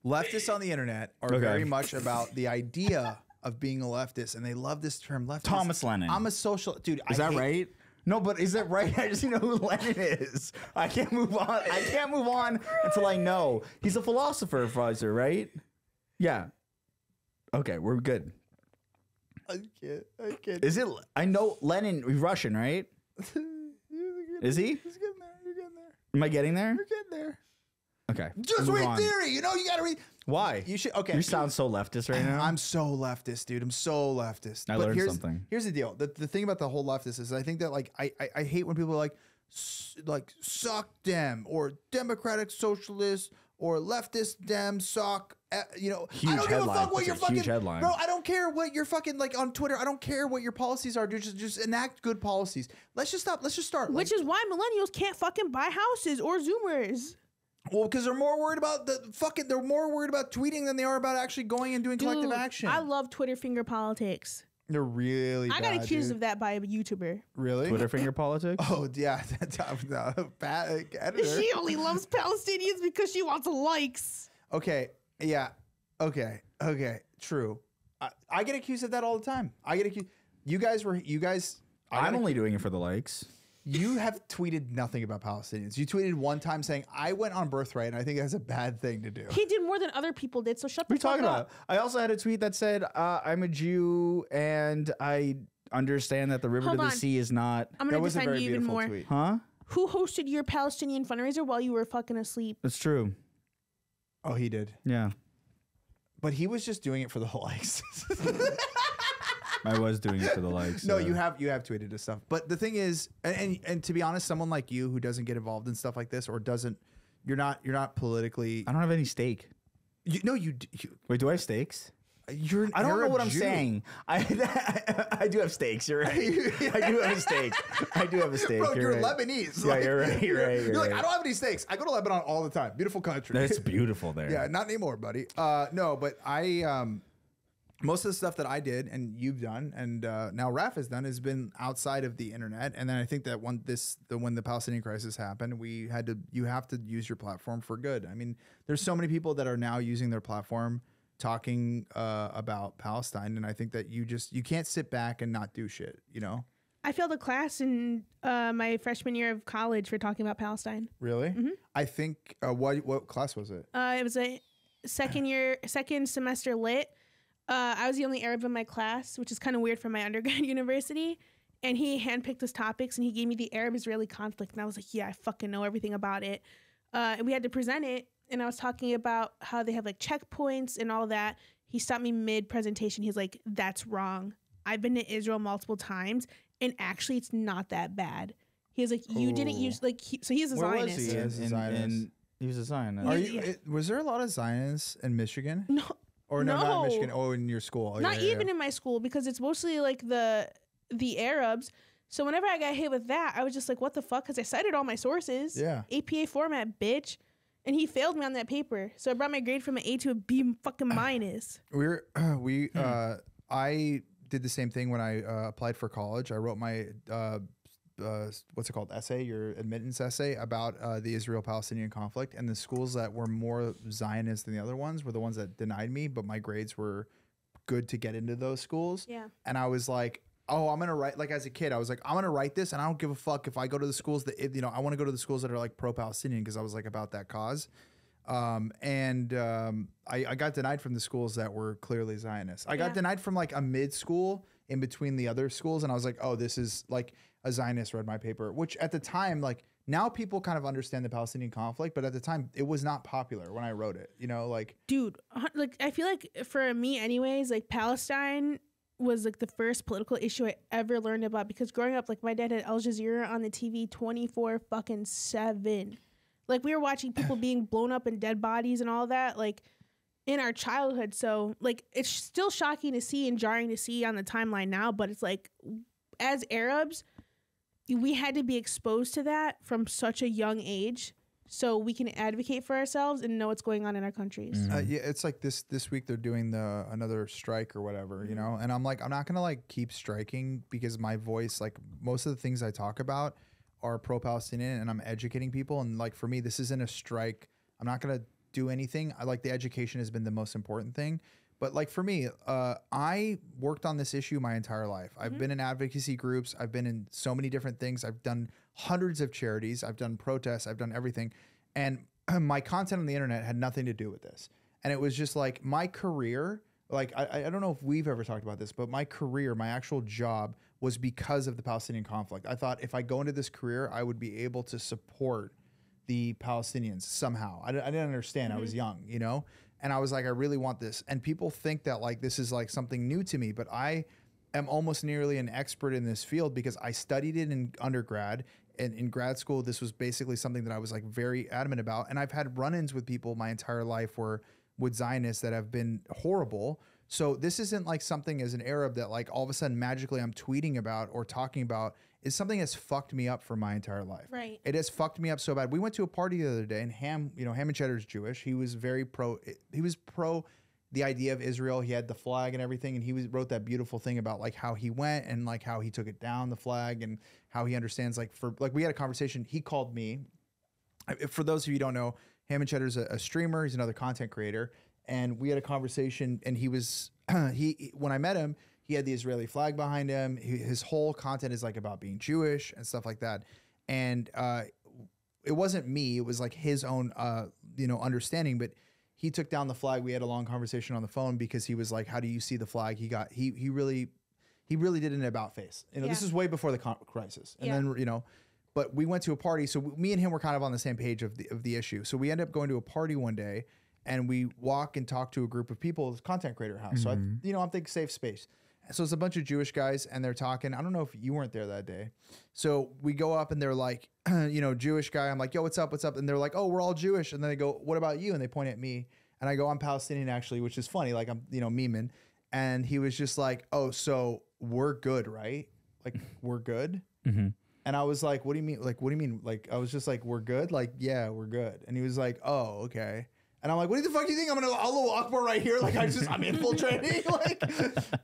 Leftists on the internet are Okay. very much about the idea of being a leftist, and they love this term leftist. Thomas Lennon. I'm a social dude. Is I that hate- right? No, but is that right? I just know who Lennon is. I can't move on. I can't move on until I know. He's a philosopher advisor, right? Yeah. Okay, we're good. I can't. I can't. Is it? I know Lenin. He's Russian, right? Is he? He's getting there. You're getting there. Am I getting there? You're getting there. Okay. Just read on. theory. You know, you gotta read. Why? You should. Okay. You sound so leftist right now. I'm so leftist, dude. I'm so leftist. I but learned here's, something. Here's the deal. The, the thing about the whole leftist is I think that like I I, I hate when people are like like suck dem or democratic socialist or leftist dem suck. Eh, You know, I Huge don't give a headline. fuck what That's your fucking huge headline. bro. I don't care what you're fucking like on Twitter. I don't care what your policies are. Dude, just just enact good policies. Let's just stop. Let's just start. which is why millennials can't fucking buy houses or Zoomers. well, because they're more worried about the fucking. They're more worried about tweeting than they are about actually going and doing collective action. I love Twitter finger politics. they're really. I got accused dude. of that by a YouTuber. Really? Twitter finger politics. Oh yeah, that's bad editor. She only loves Palestinians because she wants likes. Okay, yeah, okay, okay, true. I, I get accused of that all the time. I get accused. You guys were you guys. I I'm only doing it for the likes. You have tweeted nothing about Palestinians. You tweeted one time saying I went on birthright, and I think that's a bad thing to do. He did more than other people did, so shut the What are you fuck talking up. about? I also had a tweet that said, uh, "I'm a Jew and I understand that the river Hold to the on. sea is not." I'm that gonna was a defend very you even beautiful more. tweet. Huh? Who hosted your Palestinian fundraiser while you were fucking asleep? That's true. Oh, he did, Yeah, but he was just doing it for the likes. I was doing it for the likes. no, uh, you have you have tweeted this stuff. But the thing is, and, and and to be honest, someone like you who doesn't get involved in stuff like this or doesn't, you're not you're not politically. I don't have any stake. You, no, you, d- you Wait, do I have stakes? You're. I don't you're know what I'm saying. I, I do have stakes. You're right. I do have a stake. I do have a stake. Bro, you're, right. Lebanese. Yeah, you're right, you're right, you're like, right. I don't have any stakes. I go to Lebanon all the time. Beautiful country. It's beautiful there. yeah, not anymore, buddy. Uh, no, but I um, most of the stuff that I did and you've done, and uh, now Raph has done, has been outside of the internet. And then I think that when this, the when the Palestinian crisis happened, we had to, you have to use your platform for good. I mean, there's so many people that are now using their platform talking uh, about Palestine, and I think that you just you can't sit back and not do shit. You know. I failed a class in uh, my freshman year of college for talking about Palestine. Really? I think uh, what what class was it? Uh, it was a second year, second semester lit. Uh, I was the only Arab in my class, which is kind of weird for my undergrad university. And he handpicked his topics and he gave me the Arab Israeli conflict. And I was like, yeah, I fucking know everything about it. Uh, and we had to present it. And I was talking about how they have like checkpoints and all that. He stopped me mid presentation. He's like, that's wrong. I've been to Israel multiple times and actually it's not that bad. He was like, you didn't use, like, he, so he's a Where was Zionist. he? He In, a in- Zionist. in- he was a Zionist. Are you? yeah. It, was there a lot of Zionists in Michigan? No, Or no, not in Michigan. Oh, in your school. Oh, not yeah, yeah, even yeah. in my school because it's mostly like the the Arabs. So whenever I got hit with that, I was just like, "What the fuck?" Because I cited all my sources. Yeah. APA format, bitch. And he failed me on that paper, so I brought my grade from an A to a B fucking minus. We're we uh I did the same thing when I uh, applied for college. I wrote my uh, uh what's it called essay, your admittance essay about uh, the Israel-Palestinian conflict, and the schools that were more Zionist than the other ones were the ones that denied me, but my grades were good to get into those schools. Yeah. And I was like, oh, I'm gonna write like as a kid, I was like, I'm gonna write this, and I don't give a fuck if I go to the schools that you know I want to go to the schools that are like pro-Palestinian because I was like about that cause. Um, and um, I, I got denied from the schools that were clearly Zionist. I got denied from like a mid school in between the other schools, and I was like, oh, this is like a Zionist read my paper, which at the time, like now people kind of understand the Palestinian conflict, but at the time it was not popular when I wrote it. You know, like dude like i feel like for me anyways like palestine was like the first political issue i ever learned about because growing up like my dad had al jazeera on the tv 24 fucking 7 like we were watching people being blown up and dead bodies and all that like in our childhood. So like it's still shocking to see and jarring to see on the timeline now but it's like as arabs we had to be exposed to that from such a young age so we can advocate for ourselves and know what's going on in our countries Uh, yeah, it's like this this week they're doing the another strike or whatever, you know. And I'm like, I'm not gonna like keep striking because my voice, like most of the things I talk about, are pro-Palestinian, and I'm educating people. And like for me, this isn't a strike. I'm not gonna do anything. I like the education has been the most important thing. But like for me, uh, I worked on this issue my entire life. I've been in advocacy groups. I've been in so many different things. I've done hundreds of charities. I've done protests. I've done everything. And my content on the internet had nothing to do with this. And it was just like my career, like I, I don't know if we've ever talked about this, but my career, my actual job was because of the Palestinian conflict. I thought if I go into this career, I would be able to support the Palestinians somehow. I, I didn't understand. I was mm-hmm. young, you know? And I was like, I really want this. And people think that like this is like something new to me, but I am almost nearly an expert in this field because I studied it in undergrad. And in grad school, this was basically something that I was like very adamant about. And I've had run ins with people my entire life where with Zionists that have been horrible. So this isn't like something as an Arab that like all of a sudden magically I'm tweeting about or talking about. Is something that's fucked me up for my entire life. Right. It has fucked me up so bad. We went to a party the other day, and Ham, you know, Ham and Cheddar's Jewish. He was very pro. He was pro the idea of Israel. He had the flag and everything, and he was, wrote that beautiful thing about like how he went and like how he took it down the flag and how he understands like for like we had a conversation. He called me. For those of you don't know, Ham and Cheddar's a, a streamer. He's another content creator, and we had a conversation. And he was he when I met him, he had the Israeli flag behind him. He, his whole content is like about being Jewish and stuff like that. And uh, it wasn't me; it was like his own uh, you know understanding. But he took down the flag. We had a long conversation on the phone because he was like, "How do you see the flag?" He got he he really he really did an about face. You know, this Yeah. is way before the con- crisis, and Yeah. then you know but we went to a party. So me and him were kind of on the same page of the of the issue. So we ended up going to a party one day, and we walk and talk to a group of people. It's content creator house. So I, mm-hmm. you know, I'm thinking safe space. So it's a bunch of Jewish guys, and they're talking. I don't know if you weren't there that day. So we go up, and they're like, you know, Jewish guy. I'm like, yo, what's up? What's up? And they're like, oh, we're all Jewish. And then they go, what about you? And they point at me, and I go, I'm Palestinian actually, which is funny. Like I'm, you know, memeing. And he was just like, oh, so we're good, right? Like we're good. And I was like, "What do you mean? Like, what do you mean? Like, I was just like, we're good. Like, yeah, we're good." And he was like, "Oh, okay." And I'm like, "What the fuck do you think? I'm gonna Allahu Akbar right here? Like, I just I'm infiltrating. like,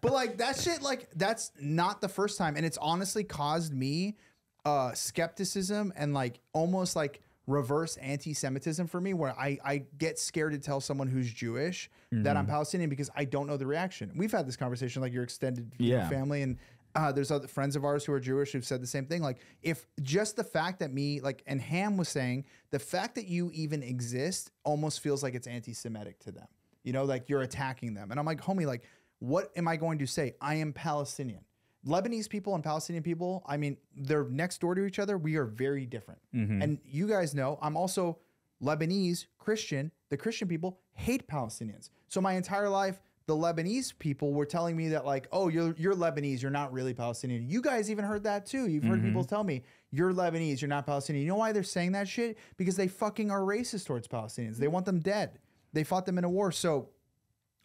but like that shit. Like, that's not the first time, and it's honestly caused me uh skepticism and like almost like reverse anti-Semitism for me, where I I get scared to tell someone who's Jewish that I'm Palestinian because I don't know the reaction. We've had this conversation, like your extended Yeah. family and uh, there's other friends of ours who are Jewish who've said the same thing. Like, if just the fact that me, like, and Ham was saying, the fact that you even exist almost feels like it's anti Semitic to them. You know, like you're attacking them. And I'm like, homie, like, what am I going to say? I am Palestinian. Lebanese people and Palestinian people, I mean, they're next door to each other. We are very different. Mm-hmm. And you guys know I'm also Lebanese, Christian. The Christian people hate Palestinians. So my entire life, the Lebanese people were telling me that, like, oh, you're you're Lebanese, you're not really Palestinian. You guys even heard that too. You've heard people mm-hmm. tell me you're Lebanese, you're not Palestinian. You know why they're saying that shit? Because they fucking are racist towards Palestinians. They want them dead. They fought them in a war. So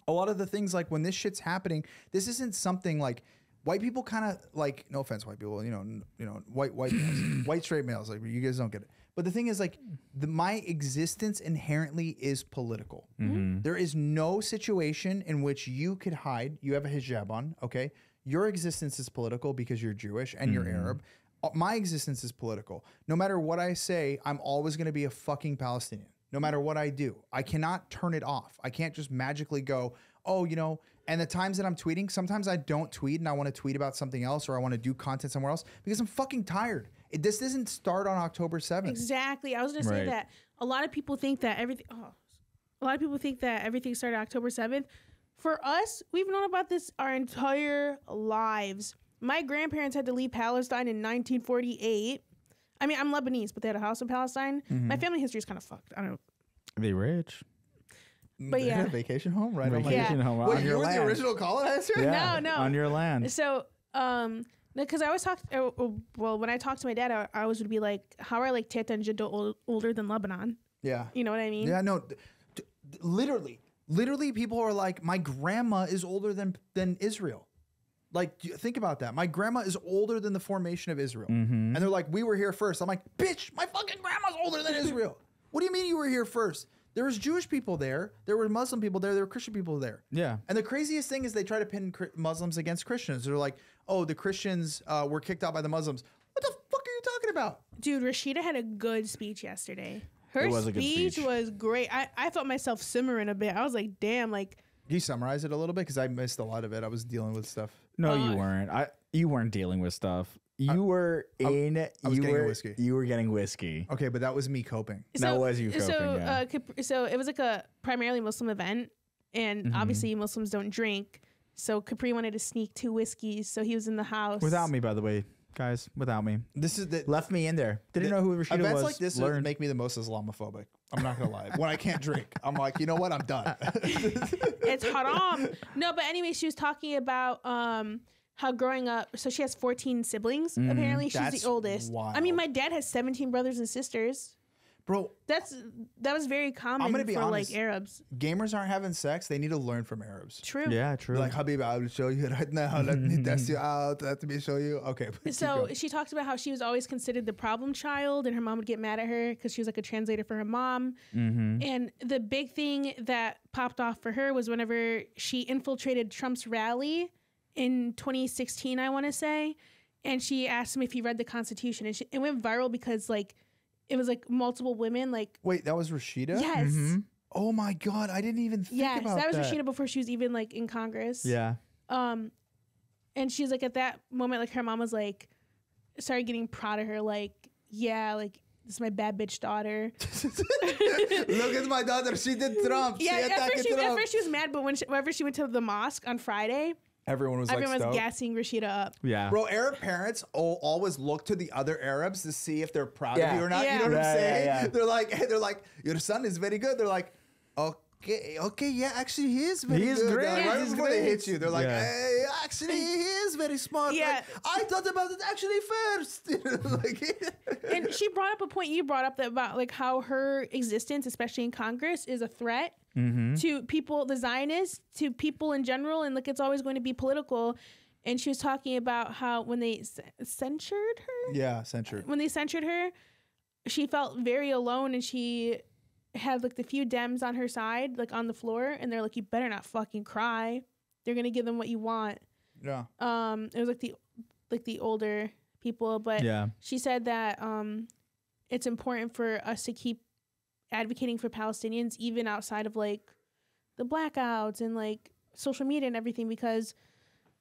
a lot of the things like when this shit's happening, this isn't something like white people kind of like no offense white people, you know, n- you know, white white males, white straight males like you guys don't get it. But the thing is like the, my existence inherently is political. Mm-hmm. Mm-hmm. There is no situation in which you could hide. You have a hijab on, okay? Your existence is political because you're Jewish and you're mm-hmm. Arab. Uh, My existence is political. No matter what I say, I'm always going to be a fucking Palestinian no matter what I do. I cannot turn it off. I can't just magically go, oh, you know, and the times that I'm tweeting, sometimes I don't tweet and I want to tweet about something else or I want to do content somewhere else because I'm fucking tired. It, this doesn't start on October 7th. Exactly. I was gonna say Right. that a lot of people think that everything. Oh, a lot of people think that everything started October seventh. For us, we've known about this our entire lives. My grandparents had to leave Palestine in 1948. I mean, I'm Lebanese, but they had a house in Palestine. Mm-hmm. My family history is kind of fucked. I don't. Know. They rich. But They had yeah. a vacation home right on Vacation home Wait, on you your were land. the original colonizer? Yeah, no. On your land. So, um, because I always talk. Uh, uh, well, when I talk to my dad, I, I always would be like, "How are like Teta and Jiddo ol- older than Lebanon?" Yeah. You know what I mean? Yeah, no, d- d- literally, literally, people are like, my grandma is older than than Israel. Like, think about that. My grandma is older than the formation of Israel, and they're like, we were here first. I'm like, bitch, my fucking grandma's older than Israel. What do you mean you were here first? There was Jewish people there, there were Muslim people there, there were Christian people there. Yeah. And the craziest thing is they try to pin Chr- Muslims against Christians. They're like, oh, the Christians uh, were kicked out by the Muslims. What the fuck are you talking about? Dude, Rashida had a good speech yesterday. Her It was a good speech, speech. was great. I, I felt myself simmering a bit. I was like, damn, like Can you summarize it a little bit? Because I missed a lot of it. I was dealing with stuff. No, Uh, you weren't. I you weren't dealing with stuff. You were in. I was you getting a were whiskey. You were getting whiskey. Okay, but that was me coping. That was you So, coping, yeah. uh, so it was like a primarily Muslim event, and Mm-hmm. obviously Muslims don't drink. So Capri wanted to sneak two whiskeys, so he was in the house Without me, by the way, guys. Without me, This is the left me in there. Didn't know who Rashida events was. like this learned. make me the most Islamophobic. I'm not gonna lie. When I can't drink, I'm like, you know what? I'm done. it's haram. no, but anyway, she was talking about um how growing up. So she has 14 siblings. Apparently, she's. That's the oldest. I mean, my dad has 17 brothers and sisters. Bro, That's that was very common I'm gonna be for honest. like Arabs. gamers aren't having sex. They need to learn from Arabs. True. Yeah, true. Like Habib, I will show you right now. Let me test you out. Let me show you. Okay. So she talked about how she was always considered the problem child, and her mom would get mad at her because she was like a translator for her mom. Mm-hmm. And the big thing that popped off for her was whenever she infiltrated Trump's rally in 2016, I want to say, and she asked him if he read the Constitution, and she, it went viral because like it was like multiple women, like wait, that was Rashida. yes, Oh my god, I didn't even think yes, about that was that. Rashida before she was even like in Congress. yeah. Um, and she's like at that moment, like her mom was like, started getting proud of her, like, yeah, like this is my bad bitch daughter. Look at my daughter. She did Trump. yeah, she at first, she, at first she was mad, but when she, whenever she went to the mosque on Friday, Everyone was everyone like, was stoked. gassing Rashida up. Yeah. Bro, Arab parents al- always look to the other Arabs to see if they're proud Yeah. of you or not. Yeah. You know what Yeah, I'm yeah, saying? yeah. They're like, hey, they're like, your son is very good. They're like, okay, okay, yeah, actually he is very He is good. great, Like, right he's before they hit you, they're like, Yeah. hey, actually he is very smart. Yeah. Like, I thought about it actually first. like, And she brought up a point you brought up that about like how her existence, especially in Congress, is a threat Mm-hmm. to people, the Zionists, to people in general, and like it's always going to be political. And she was talking about how when they c- censured her, yeah, censored. when they censured her, she felt very alone and she had like the few Dems on her side, like on the floor, and they're like, You better not fucking cry. They're gonna give them what you want. Yeah. Um, it was like the like the older people, but Yeah. she said that um it's important for us to keep advocating for Palestinians even outside of like the blackouts and like social media and everything because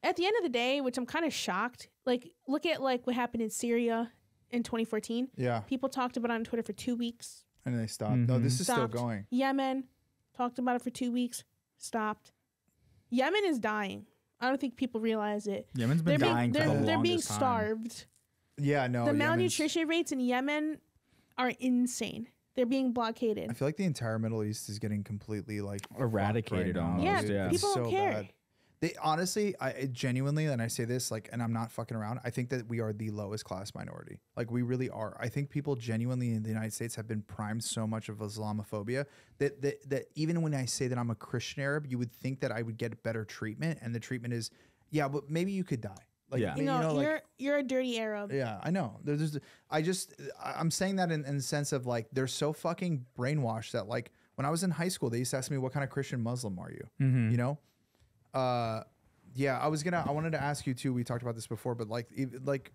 at the end of the day, which I'm kind of shocked, like look at like what happened in Syria in 2014. Yeah. People talked about it on Twitter for 2 weeks. And they stopped. No, Mhm. this is Stopped. still going. Yemen talked about it for 2 weeks, stopped. Yemen is dying. I don't think people realize it. Yemen's been They're dying being they're, the they're being longest time. starved. Yeah, no. the Yemen's- malnutrition rates in Yemen are insane. They're being blockaded. I feel like the entire Middle East is getting completely like Eradicated right now, almost, yeah, yeah. It's people don't care. bad. They honestly, I I genuinely, and I say this like, and I'm not fucking around. I think that we are the lowest class minority. Like we really are. I think people genuinely in the United States have been primed so much of Islamophobia that that, that even when I say that I'm a Christian Arab, you would think that I would get better treatment, and the treatment is, yeah, but maybe you could die. Like, Yeah. You know, like- you're you're a dirty Arab. yeah, I know. There- There's, I just, I- I'm saying that in, in the sense of like, they're so fucking brainwashed that like, when I was in high school, they used to ask me, "What kind of Christian Muslim are you?" You know, uh, yeah. I was gonna, I wanted to ask you too. We talked about this before, but like, like,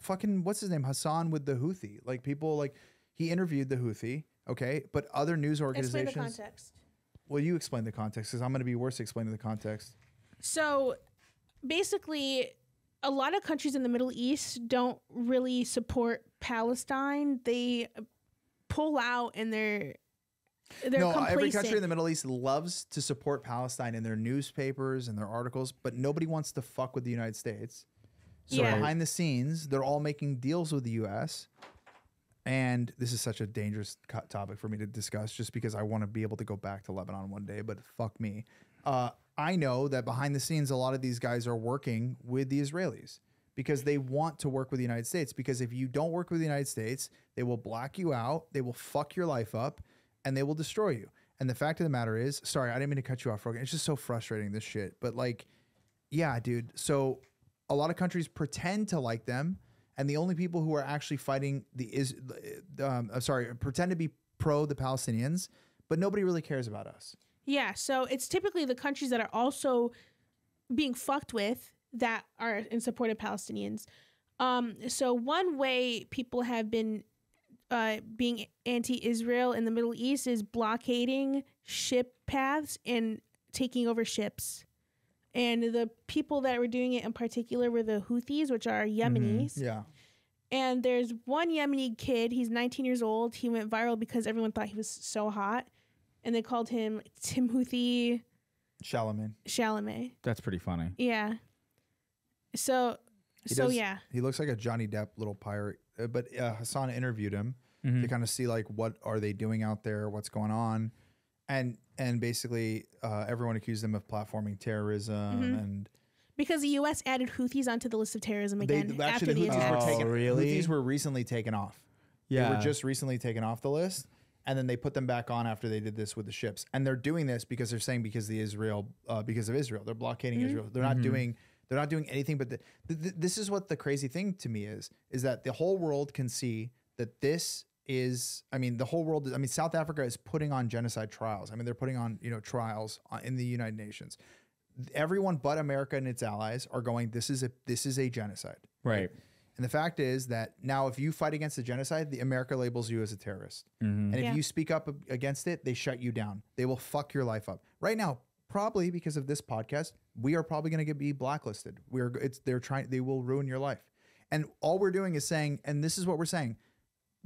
fucking, what's his name? Hasan with the Houthi. Like, people like, he interviewed the Houthi, okay, but other news organizations. Explain the organizations. context. Well, you explain the context because I'm gonna be worse explaining the context. So basically, a lot of countries in the Middle East don't really support Palestine. They pull out and they're they're no, complacent. every country in the Middle East loves to support Palestine in their newspapers and their articles, but nobody wants to fuck with the United States. So Yeah. behind the scenes, they're all making deals with the U.S. and this is such a dangerous topic for me to discuss just because I want to be able to go back to Lebanon one day, but fuck me. Uh, I know that behind the scenes, a lot of these guys are working with the Israelis because they want to work with the United States. Because if you don't work with the United States, they will black you out, they will fuck your life up, and they will destroy you. And the fact of the matter is, sorry, I didn't mean to cut you off, Frogan. It's just so frustrating, this shit. But like, yeah, dude. So a lot of countries pretend to like them, and the only people who are actually fighting the is, um, uh, sorry, pretend to be pro the Palestinians, but nobody really cares about us. Yeah, so it's typically the countries that are also being fucked with that are in support of Palestinians. Um, so one way people have been uh, being anti-Israel in the Middle East is blockading ship paths and taking over ships. And the people that were doing it in particular were the Houthis, which are Yemenis. Yeah. And there's one Yemeni kid, he's 19 years old. He went viral because everyone thought he was so hot. And they called him Timothée Chalamet. Chalamet. That's pretty funny. Yeah. So, He so does- yeah. He looks like a Johnny Depp little pirate. Uh, but uh, Hasan interviewed him Mhm. to kind of see like what are they doing out there, what's going on, and and basically uh, everyone accused them of platforming terrorism Mhm. and Because the U.S. added Houthis onto the list of terrorism again they again actually after the the Houthis attack. were Oh, taken. really? Houthis were recently taken off. Yeah. They were just recently taken off the list. And then they put them back on after they did this with the ships. And they're doing this because they're saying because the Israel, uh, because of Israel, they're blockading mm-hmm. Israel. They're not mm-hmm. doing, they're not doing anything. But the, the, the- this is what the crazy thing to me is, is that the whole world can see that this is. I mean, the whole world. I mean, South Africa is putting on genocide trials. I mean, they're putting on you know trials uh, in the United Nations. Everyone but America and its allies are going. This is a this is a genocide. Right. And the fact is that now, if you fight against the genocide, the America labels you as a terrorist. Mm-hmm. And if Yeah. you speak up against it, they shut you down. They will fuck your life up. Right now, probably because of this podcast, we are probably going to be blacklisted. We're it's they're trying they will ruin your life. And all we're doing is saying, and this is what we're saying: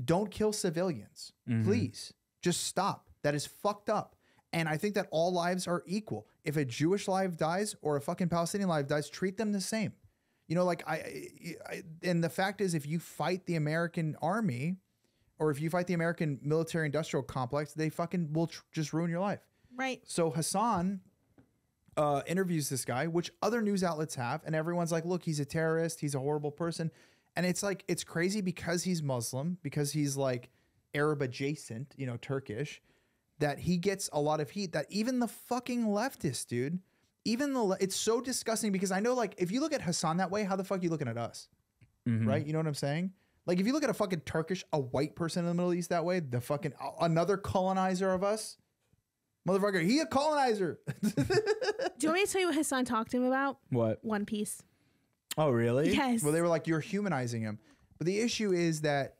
don't kill civilians, please. Just stop. That is fucked up. And I think that all lives are equal. If a Jewish life dies or a fucking Palestinian life dies, treat them the same. You know, like I, I and the fact is, if you fight the American army, or if you fight the American military industrial complex, they fucking will tr- just ruin your life. Right. So Hasan uh, interviews this guy, which other news outlets have, and everyone's like, "Look, he's a terrorist. He's a horrible person." And it's like it's crazy because he's Muslim, because he's like Arab adjacent, you know, Turkish, that he gets a lot of heat. That even the fucking leftists, dude, even the it's so disgusting because I know like if you look at Hasan that way, how the fuck are you looking at us, mm-hmm. right? You know what I'm saying? Like if you look at a fucking Turkish, a white person in the Middle East that way, the fucking another colonizer of us, motherfucker, he a colonizer. Do you want me to tell you what Hasan talked to him about? What? One Piece. Oh, really? Yes. well, they were like, you're humanizing him. But the issue is that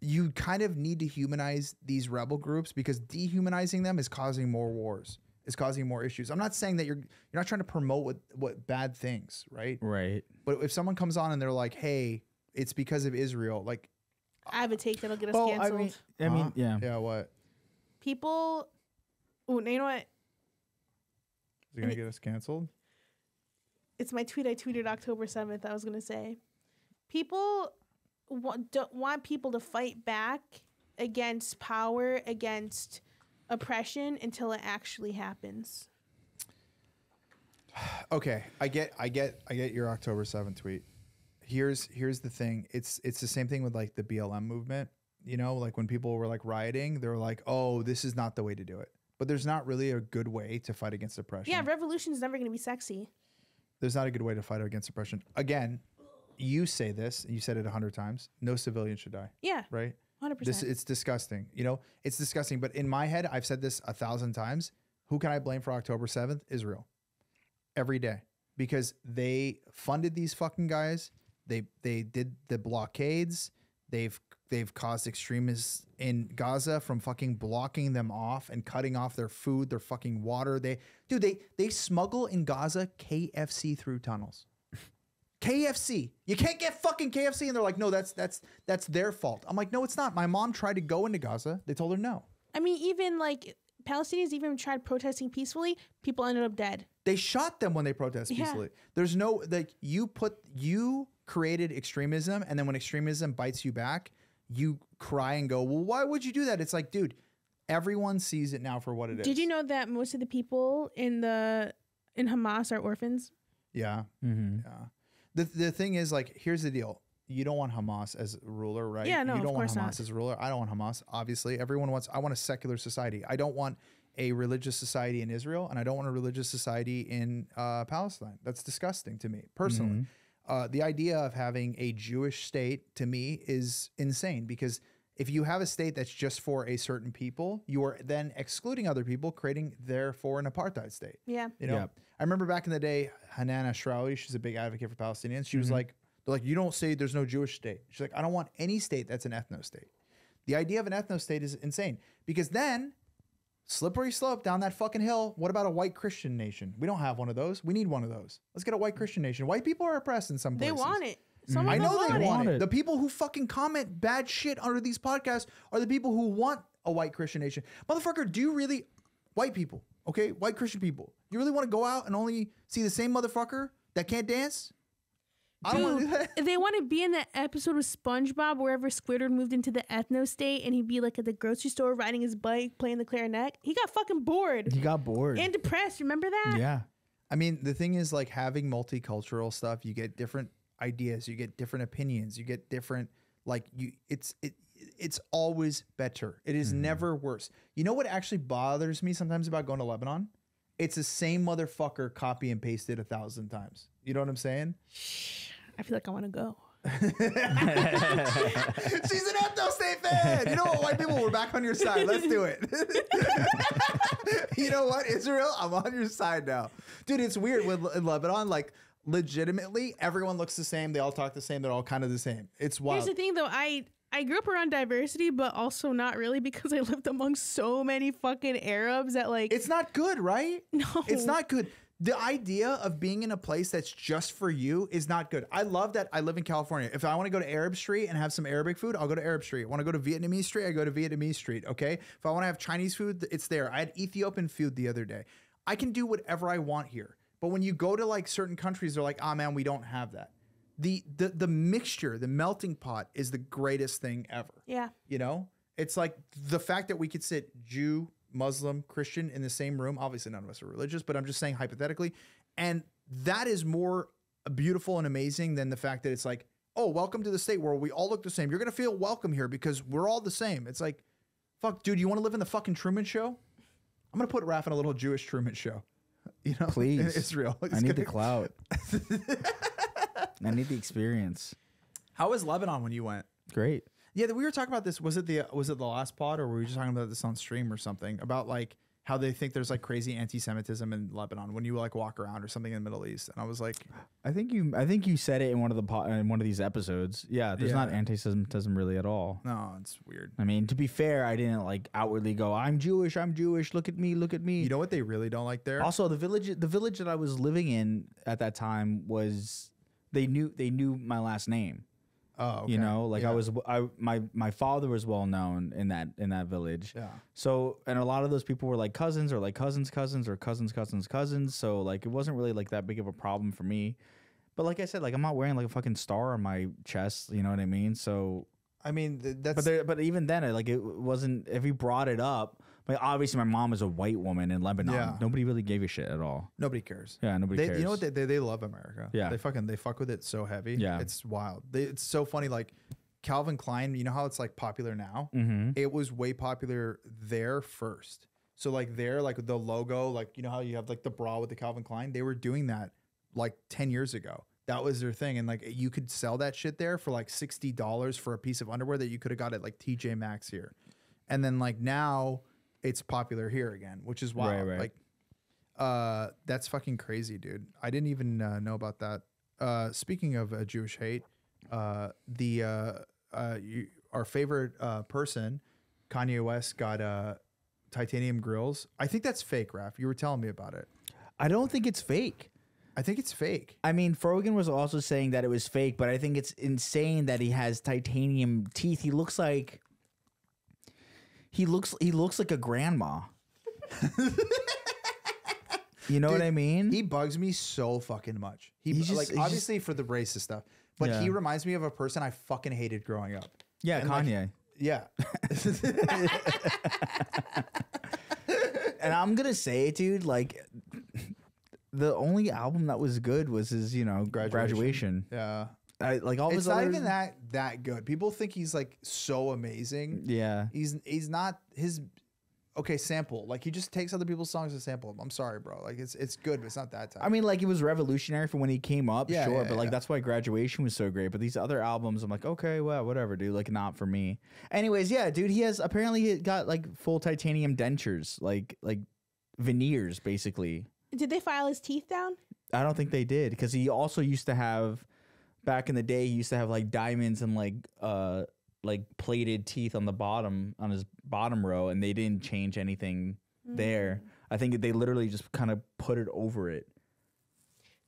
you kind of need to humanize these rebel groups because dehumanizing them is causing more wars. It's causing more issues. I'm not saying that you're you're not trying to promote what, what bad things, right? Right. But if someone comes on and they're like, "Hey, it's because of Israel," like, I have a take that'll get us Oh, I canceled. mean, I mean, yeah. yeah, what? People. Oh, you know what? Is it gonna get us canceled? It's my tweet I tweeted October 7th. I was going to say. People want, don't want people to fight back against power, against oppression until it actually happens. Okay, I get, I get, I get your October 7th tweet. Here's, here's the thing. It's, it's the same thing with like the BLM movement. You know, like when people were like rioting, they were like, "Oh, this is not the way to do it." But there's not really a good way to fight against oppression. Yeah, revolution is never going to be sexy. there's not a good way to fight against oppression. Again, you say this, and you said it a hundred times. No civilian should die, Yeah, right? 100%. This it's disgusting. You know, it's disgusting. But in my head, I've said this a thousand times. Who can I blame for October seventh? Israel. Every day, because they funded these fucking guys. They they did the blockades. They've they've caused extremists in Gaza from fucking blocking them off and cutting off their food, their fucking water. They dude, they they smuggle in Gaza KFC through tunnels. KFC. You can't get fucking KFC, and they're like, no, that's that's that's their fault. I'm like, no, it's not. My mom tried to go into Gaza. They told her no. I mean, even like Palestinians even tried protesting peacefully. People ended up dead. They shot them when they protest Yeah. peacefully. There's no like you put you created extremism, and then when extremism bites you back, you cry and go, well, why would you do that? It's like, dude, everyone sees it now for what it is. Did you know that most of the people in the in Hamas are orphans? Yeah, Mm-hmm. yeah. The the thing is, like, here's the deal. You don't want Hamas as ruler, right? Yeah, no, you don't want course Hamas not. as ruler. I don't want Hamas. Obviously, everyone wants. I want a secular society. I don't want a religious society in Israel, and I don't want a religious society in uh, Palestine. That's disgusting to me personally. Mm-hmm. Uh, the idea of having a Jewish state to me is insane because if you have a state that's just for a certain people, you are then excluding other people, creating therefore an apartheid state. Yeah. You know, Yep. I remember back in the day, Hanan Ashrawi, she's a big advocate for Palestinians. She Mm-hmm. was like, they're like, you don't say there's no Jewish state. She's like, I don't want any state that's an ethno state. The idea of an ethno state is insane because then slippery slope down that fucking hill. What about a white Christian nation? We don't have one of those. We need one of those. Let's get a white Christian nation. White people are oppressed in some places. They want it. Some mm. I of them know they want, want it. it. The people who fucking comment bad shit under these podcasts are the people who want a white Christian nation. Motherfucker, do you really, white people, okay, white Christian people, you really want to go out and only see the same motherfucker that can't dance? I don't want to do that. they want to be in that episode of SpongeBob wherever Squidward moved into the ethno state and he'd be like at the grocery store riding his bike playing the clarinet. He got fucking bored He got bored. and depressed. Remember that? yeah. I mean, the thing is, like having multicultural stuff, you get different ideas, you get different opinions, you get different, like you, it's it, it's always better. It is hmm. never worse. You know what actually bothers me sometimes about going to Lebanon? It's the same motherfucker copy and pasted a thousand times. You know what I'm saying? I feel like I want to go. She's an ethno state fan. You know what, white people, we're back on your side. Let's do it. you know what, Israel, I'm on your side now, dude. It's weird with in Lebanon, like. Legitimately, everyone looks the same. They all talk the same. They're all kind of the same. It's wild. Here's the thing, though. I I grew up around diversity, but also not really because I lived among so many fucking Arabs that like It's not good, right? No. It's not good. The idea of being in a place that's just for you is not good. I love that I live in California. If I want to go to Arab Street and have some Arabic food, I'll go to Arab Street. Want to go to Vietnamese Street, I go to Vietnamese Street, okay? If I want to have Chinese food, it's there. I had Ethiopian food the other day. I can do whatever I want here. But when you go to like certain countries, they're like, "Ah, man, we don't have that." The the the mixture, the melting pot is the greatest thing ever. yeah. You know, it's like the fact that we could sit Jew, Muslim, Christian in the same room. Obviously, none of us are religious, but I'm just saying hypothetically. And that is more beautiful and amazing than the fact that it's like, oh, welcome to the state where we all look the same. You're going to feel welcome here because we're all the same. It's like, fuck, dude, you want to live in the fucking Truman show? I'm going to put Raph in a little Jewish Truman show. You know, Please. in Israel. I need the gonna- clout. I need the experience. How was Lebanon when you went? Great. Yeah, we were talking about this. Was it the was it the last pod, or were we just talking about this on stream or something about like how they think there's like crazy anti-Semitism in Lebanon when you like walk around or something in the Middle East? And I was like, I think you. I think you said it in one of the po- in one of these episodes. Yeah, there's not anti-Semitism really at all. no, it's weird. I mean, to be fair, I didn't like outwardly go, "I'm Jewish, I'm Jewish. Look at me, look at me." You know what they really don't like there? Also, the village, the village that I was living in at that time was they knew they knew my last name. Oh, okay. You know, like I was, I my my father was well known in that in that village. Yeah. So, and a lot of those people were like cousins or like cousins, cousins or cousins, cousins, cousins. So, like, it wasn't really like that big of a problem for me. But like I said, like I'm not wearing like a fucking star on my chest. You know what I mean? So, I mean, th- that's but there, but even then, it, like it wasn't. If he brought it up, like obviously my mom is a white woman in Lebanon. Yeah. Nobody really gave a shit at all. nobody cares. Yeah, nobody They, cares. you know what they, they they love America. Yeah. they fucking they fuck with it so heavy. Yeah. it's wild. They, it's so funny. Like Calvin Klein, you know how it's like popular now. Mm-hmm. It was way popular there first. So like there, like the logo, like you know how you have like the bra with the Calvin Klein. They were doing that like ten years ago. That was their thing, and like you could sell that shit there for like sixty dollars for a piece of underwear that you could have got at like TJ Maxx here. And then like now, it's popular here again, which is why Right, right. Like uh, that's fucking crazy, dude. I didn't even uh, know about that. Uh, speaking of uh, Jewish hate, uh, the uh, uh, you, our favorite uh, person, Kanye West, got uh, titanium grills. I think that's fake, Raph. You were telling me about it. I don't think it's fake. I think it's fake. I mean, Frogan was also saying that it was fake, but I think it's insane that he has titanium teeth. He looks like he looks he looks like a grandma. you know what I mean? He bugs me so fucking much. He He's just- like he's just- obviously for the racist stuff, but Yeah. he reminds me of a person I fucking hated growing up. Yeah, And, like, Kanye. Yeah. and I'm gonna say, dude, like the only album that was good was his, you know, Graduation. graduation. yeah. I, like all It's his not other- even that that good. People think he's like so amazing. Yeah, He's he's not his okay, sample. Like he just takes other people's songs and sample them. I'm sorry, bro. Like it's it's good, but it's not that type. I mean, like it was revolutionary for when he came up, Yeah, sure, yeah, but like yeah. that's why graduation was so great. But these other albums, I'm like, okay, well, whatever, dude. Like, not for me. Anyways, yeah, dude, he has apparently he got like full titanium dentures, like like veneers, basically. Did they file his teeth down? I don't think they did because he also used to have back in the day. He used to have like diamonds and like uh like plated teeth on the bottom on his bottom row, and they didn't change anything there. I think they literally just kind of put it over it.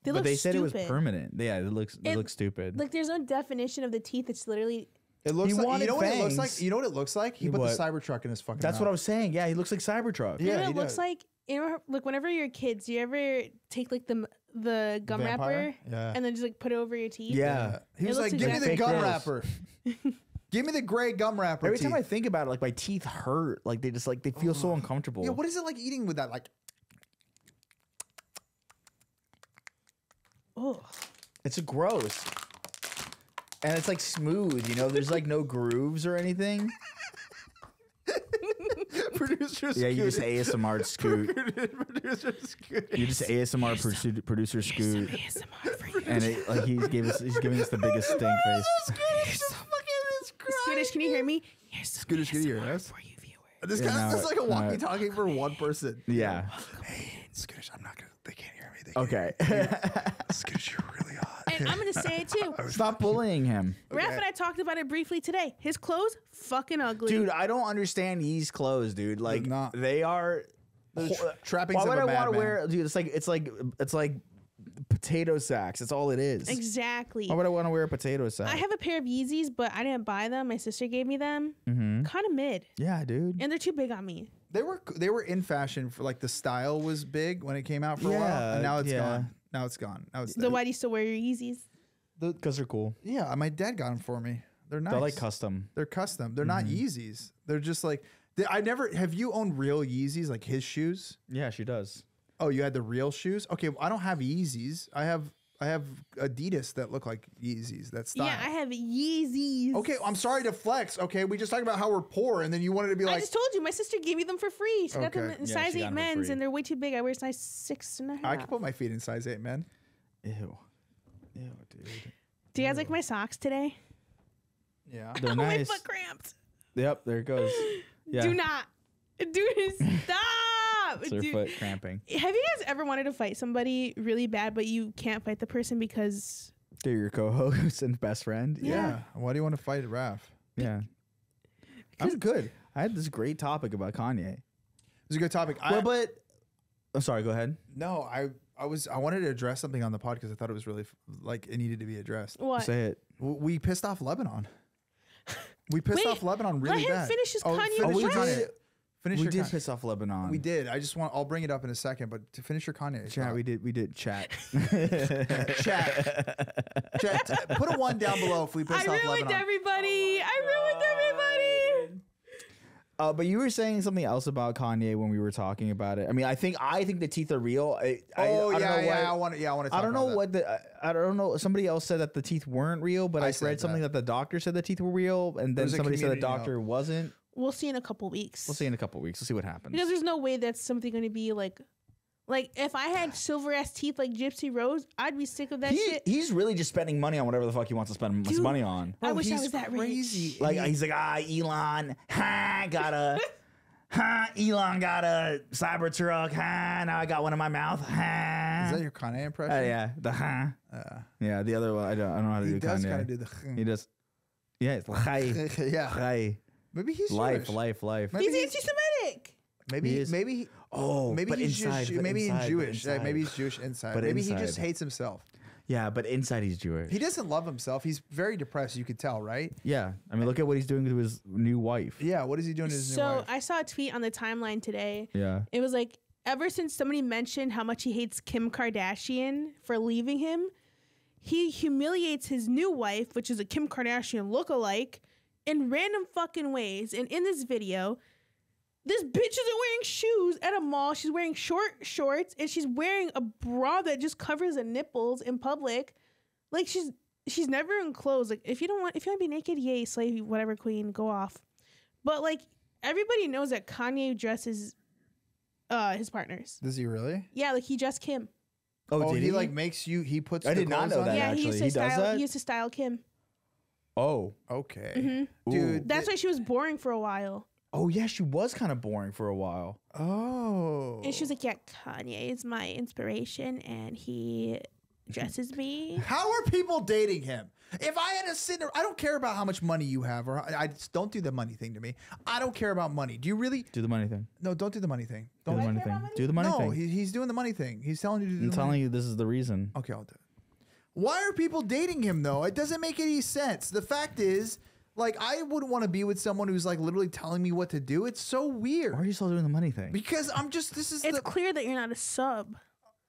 They but they said it was permanent. Yeah, it looks it, It- looks stupid. Like there's no definition of the teeth. It's literally it looks he like you wanted know what it looks like? fangs. You know what it looks like? He He put what? the Cybertruck in his fucking That's what I was saying. Yeah, he looks like Cybertruck. you Yeah, know what he it looks does. like. You know, like whenever you're kids, you ever take like the m- the gum Vampire? wrapper Yeah. and then just like put it over your teeth? Yeah. He It was looks like, "Give me the exactly- gum Fake wrapper. Give me the gray gum wrapper." Every time I teeth." think about it, like my teeth hurt. Like they just like they feel so oh. uncomfortable. yeah, what is it like eating with that? Like, Oh, It's a gross. And it's like smooth, you know. There's like no grooves or anything. producer. Yeah, you just ASMR scoot. producer Scooter. You just ASMR produ- producer scoot, ASMR for you. and it, like he's giving us, he's giving us the biggest stink face. Scooter's just fucking is Skootish, can you hear me? Here's some Skootish, can you hear ASMR us? for you viewers. This Yeah, guy's no, just like a no. walkie-talkie for one person. Yeah. Hey, Skootish, I'm not gonna. They can't hear me. They can't Okay. Skootish, you're really hot. And I'm gonna say it too. Stop bullying him, Raph and I talked about it briefly today. His clothes fucking ugly. dude. I don't understand these clothes, dude. Like not. they are. The tra- trappings Why of would a I want to madman. wear, dude? It's like it's like it's like potato sacks. It's all it is. Exactly. Why would I want to wear a potato sack? I have a pair of Yeezys, but I didn't buy them. My sister gave me them. mm-hmm. Kind of mid, Yeah, dude. and they're too big on me. They were they were in fashion for like the style was big when it came out for a while, and now it's yeah. gone. Now it's gone. Now it's So why do you still wear your Yeezys? Because they're cool. yeah. My dad got them for me. They're nice. They're like custom. They're custom. They're not mm-hmm. Yeezys. They're just like they, I never have you owned real Yeezys like his shoes. Yeah, she does. Oh, you had the real shoes. Okay, I don't have Yeezys. I have I have Adidas that look like Yeezys. That's style. Yeah, I have Yeezys. Okay, I'm sorry to flex. Okay, we just talked about how we're poor, and then you wanted to be like. I just told you, my sister gave me them for free. She got them Okay. in Yeah, size eight them men's, and they're way too big. I wear size six and a half. I can put my feet in size eight, man. Ew. Ew, dude. Do you guys like my socks today? Yeah. They're Oh, my foot cramped. Yep, there it goes. Yeah. Do not. Dude, stop. It's her Dude. foot cramping. Have you guys ever wanted to fight somebody really bad, but you can't fight the person because They're your co-host and best friend. Yeah. Why do you want to fight Raph? Yeah. I'm good. I had this great topic about Kanye. It's a good topic. I, well, but I'm sorry. Go ahead. no, I I was I wanted to address something on the pod because I thought it was really like it needed to be addressed. what? Say it. We pissed off Lebanon. We pissed Wait, off Lebanon really let him bad. finish his oh, Kanye finish we your did. Finish we your did Kanye. piss off Lebanon. We did. I just want. I'll bring it up in a second, but to finish your Kanye. Chat. thought. We did. We did chat. Chat. Chat. Put a one down below if we pissed I off Lebanon. I ruined Lebanon. everybody. I ruined everybody. Uh, but you were saying something else about Kanye when we were talking about it. I mean, I think I think the teeth are real. I, I, oh I don't yeah, know yeah. why- I want to. Yeah, I want to. I don't know what the I, I don't know. Somebody else said that the teeth weren't real, but I I, read something that. that. the doctor said the teeth were real, and then somebody said the community note. doctor wasn't. We'll see in a couple weeks. We'll see in a couple weeks. We'll see what happens. Because there's no way that's something going to be like, like if I had silver ass teeth like Gypsy Rose, I'd be sick of that He, shit. he's really just spending money on whatever the fuck he wants to spend his money on. I Bro, wish I he's was that crazy. rich. Like he's like, ah, Elon, ha, got a, ha, Elon got a Cybertruck, ha, now I got one in my mouth, ha. Is that your Kanye impression? Uh, yeah, the ha. Uh, Yeah, the other one, I don't, I don't know how to he do does Kanye. kind of do the. He does. Yeah, it's like, hi, yeah. hi, Maybe he's life, Jewish. life, life. Maybe He's he's- anti-Semitic. Maybe He is- maybe he- Oh, maybe but he's inside, just but maybe inside, he's Jewish. Yeah, inside. maybe he's Jewish inside. But maybe he just hates himself. Yeah, but inside he's Jewish. He doesn't love himself. He's very depressed. You could tell, right? yeah, I mean, look at what he's doing to his new wife. Yeah. What is he doing to his new wife? So? I saw a tweet on the timeline today. Yeah. It was like ever since somebody mentioned how much he hates Kim Kardashian for leaving him, he humiliates his new wife, which is a Kim Kardashian lookalike, in random fucking ways. And in this video, this bitch isn't wearing shoes at a mall. She's wearing short shorts and she's wearing a bra that just covers the nipples in public. Like she's she's never in clothes. Like if you don't want if you want to be naked, yay, slave, whatever, queen, go off. But like everybody knows that Kanye dresses uh his partners. Does he really? Yeah, like he dressed Kim. Oh, Oh, did he, he? like makes you. He puts. I the did not know on that, you? yeah, he used actually. to He does style that? he used to style Kim. Oh, Okay, Mhm. Ooh. dude. That's why she was boring for a while. oh yeah, she was kind of boring for a while. Oh. And she was like, Yeah, Kanye is my inspiration and he dresses me. How are people dating him? If I had to sit there, I don't care about how much money you have, or I, I just don't do the money thing to me. I don't care about money. Do you really? Do the money thing. No, don't do the money thing. Do Don't. the money care thing. money? Do the money no, thing. he, he's doing the money thing. He's telling you to do I'm the telling money. you, this is the reason. Okay, I'll do it. Why are people dating him though? It doesn't make any sense. The fact is, like, I wouldn't want to be with someone who's like literally telling me what to do. It's so weird. Why are you still doing the money thing? because I'm just this is It's the clear that you're not a sub.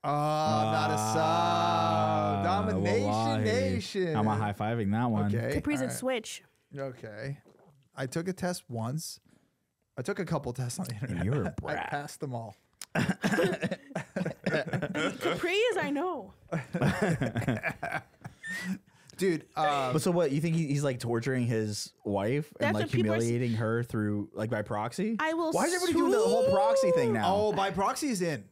oh, not a sub. Ah, Domination wallahi. Nation. I'm a high fiving that one. Okay. Capri's all and right. Switch. Okay. I took a test once. I took a couple tests on the internet. you're a I brat. passed them all. Capri is I know. Dude, um, But so what? You think he, he's like torturing his wife and like what people are s- humiliating her through like by proxy? I will Why is everybody doing the whole proxy thing now? oh, by proxy's in.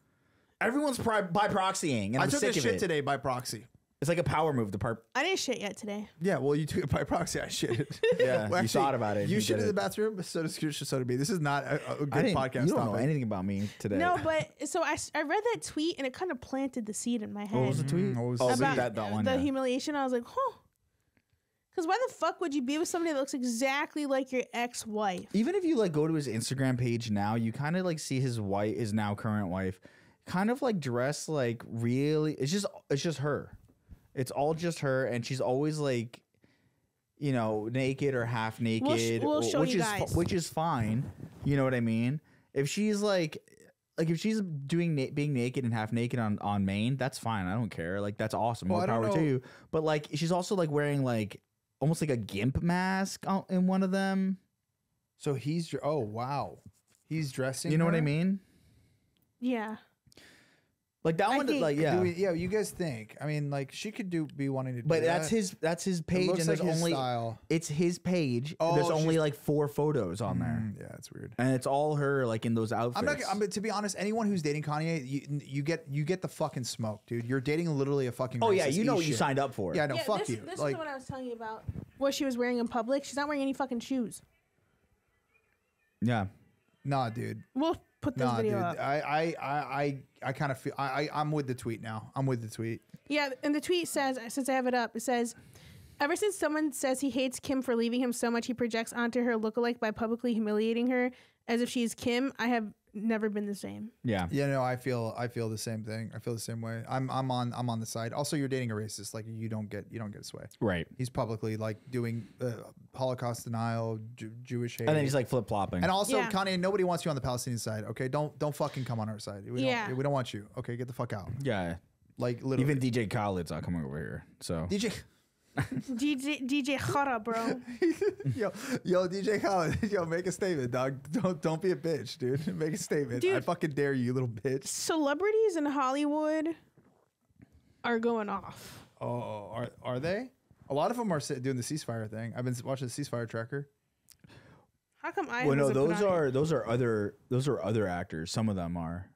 Everyone's pri- by proxying, and I I'm took sick a of shit it. today by proxy. It's like a power move. The part. I didn't shit yet today. Yeah, well, you took it by proxy. I shit. Yeah, you thought about it and You you shit did in the it. bathroom. So does so did me. This is not a, a good I didn't. podcast you don't know topic. anything about me today. No, but so I, s- I read that tweet and it kind of planted the seed in my oh, head. What was the tweet? Mm, what was oh, the the- about that, that one. the yeah. humiliation. I was like, huh. Because why the fuck would you be with somebody that looks exactly like your ex-wife? Even if you like go to his Instagram page now, you kind of like see his wife, his now current wife, kind of like dressed like really. It's just it's just her. It's all just her, and she's always like, you know, naked or half naked, we'll or- show which you is fi- guys. which is fine. You know what I mean? If she's like. Like if she's doing na- being naked and half naked on on Maine, that's fine. I don't care. Like that's awesome. Well, More I don't power to you. But like she's also like wearing like almost like a gimp mask on- in one of them. So he's oh wow, he's dressing. You know what I mean? Yeah. Like that I one, think- like Do yeah. we- yeah. You guys think? I mean, like she could do be wanting to. do but that's that. his that's his It page, looks and there's like his only style. it's his page. Oh, there's only she's- like four photos on there, Mm, yeah, it's weird. and it's all her like in those outfits. I'm not. I'm, to be honest, anyone who's dating Kanye, you, you get you get the fucking smoke, dude. You're dating literally a fucking. oh yeah, racist. you know Eat what you shit. signed up for. Yeah, no, yeah, fuck this, you. This like, is what I was telling you about. What she was wearing in public. She's not wearing any fucking shoes. yeah. nah, dude. We'll put this Nah, dude. video up. I, I, I, I, I kind of feel. I, I, I'm with the tweet now. I'm with the tweet. Yeah, and the tweet says, since I have it up, it says, ever since someone says he hates Kim for leaving him so much, he projects onto her lookalike by publicly humiliating her as if she's Kim. I have never been the same. Yeah. Yeah, no, I feel. I feel the same thing. I feel the same way. I'm, I'm on. I'm on the side. Also, you're dating a racist. Like you don't get. You don't get sway. Right. He's publicly like doing uh, Holocaust denial, Jew Jewish hate. And then he's like flip flopping. And also, Yeah. Kanye, nobody wants you on the Palestinian side. Okay, don't don't fucking come on our side. We Yeah. don't, we don't want you. Okay, get the fuck out. Yeah. Like literally. Even DJ Khaled's not coming over here. So DJ, DJ, DJ Khara, bro. yo, yo, DJ Khaled, yo, make a statement, dog. Don't don't be a bitch, dude. Make a statement. I fucking dare you, you little bitch. Celebrities in Hollywood are going off. Oh, are are they? A lot of them are doing the ceasefire thing. I've been watching the ceasefire tracker. How come I? well, no, those are those are other those are other actors. Some of them are.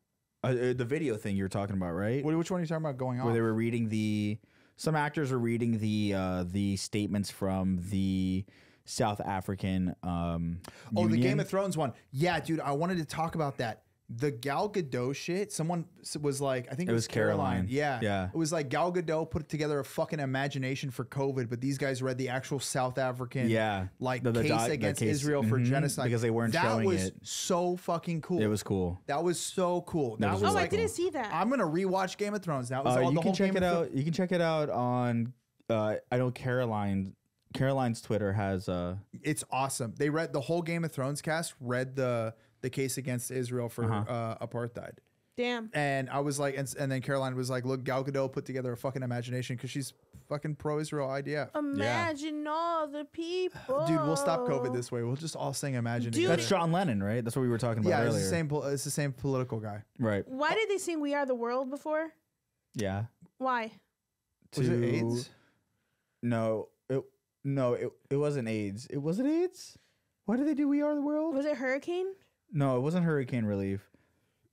Uh, uh, the video thing you were talking about, right? What, which one are you talking about going on? where they were reading the some actors were reading the uh the statements from the South African um Oh, the Game of Thrones one. Yeah, dude, I wanted to talk about that. The Gal Gadot shit. Someone was like, I think it, It was was Caroline. Yeah, Yeah. It was like Gal Gadot put together a fucking imagination for COVID, but these guys read the actual South African, Yeah. like The- the case doc- the against case- Israel for mhm, genocide because they weren't that showing was it. So fucking cool. It was cool. That was so cool. That was was Oh, really I didn't see that. I'm gonna rewatch Game of Thrones. That was Uh, all you the can whole check Game it of out. You can check it out on uh I know Caroline Caroline's Twitter has uh it's awesome. They read the whole Game of Thrones cast read the the case against Israel for Uh-huh. uh, apartheid. Damn. And I was like, and, and then Caroline was like, look, Gal Gadot put together a fucking imagination because she's fucking pro Israel IDF. Imagine all the people. Dude, we'll stop COVID this way. We'll just all sing Imagine. Dude. That's John Lennon, right? That's what we were talking about yeah, it's earlier. the same. It's the same political guy. Right. Why did they sing "We Are the World" before? Yeah. Why? Was it AIDS? No. It no, it, it wasn't AIDS. It wasn't AIDS? Why did they do We Are the World? Was it hurricane? No, it wasn't hurricane relief.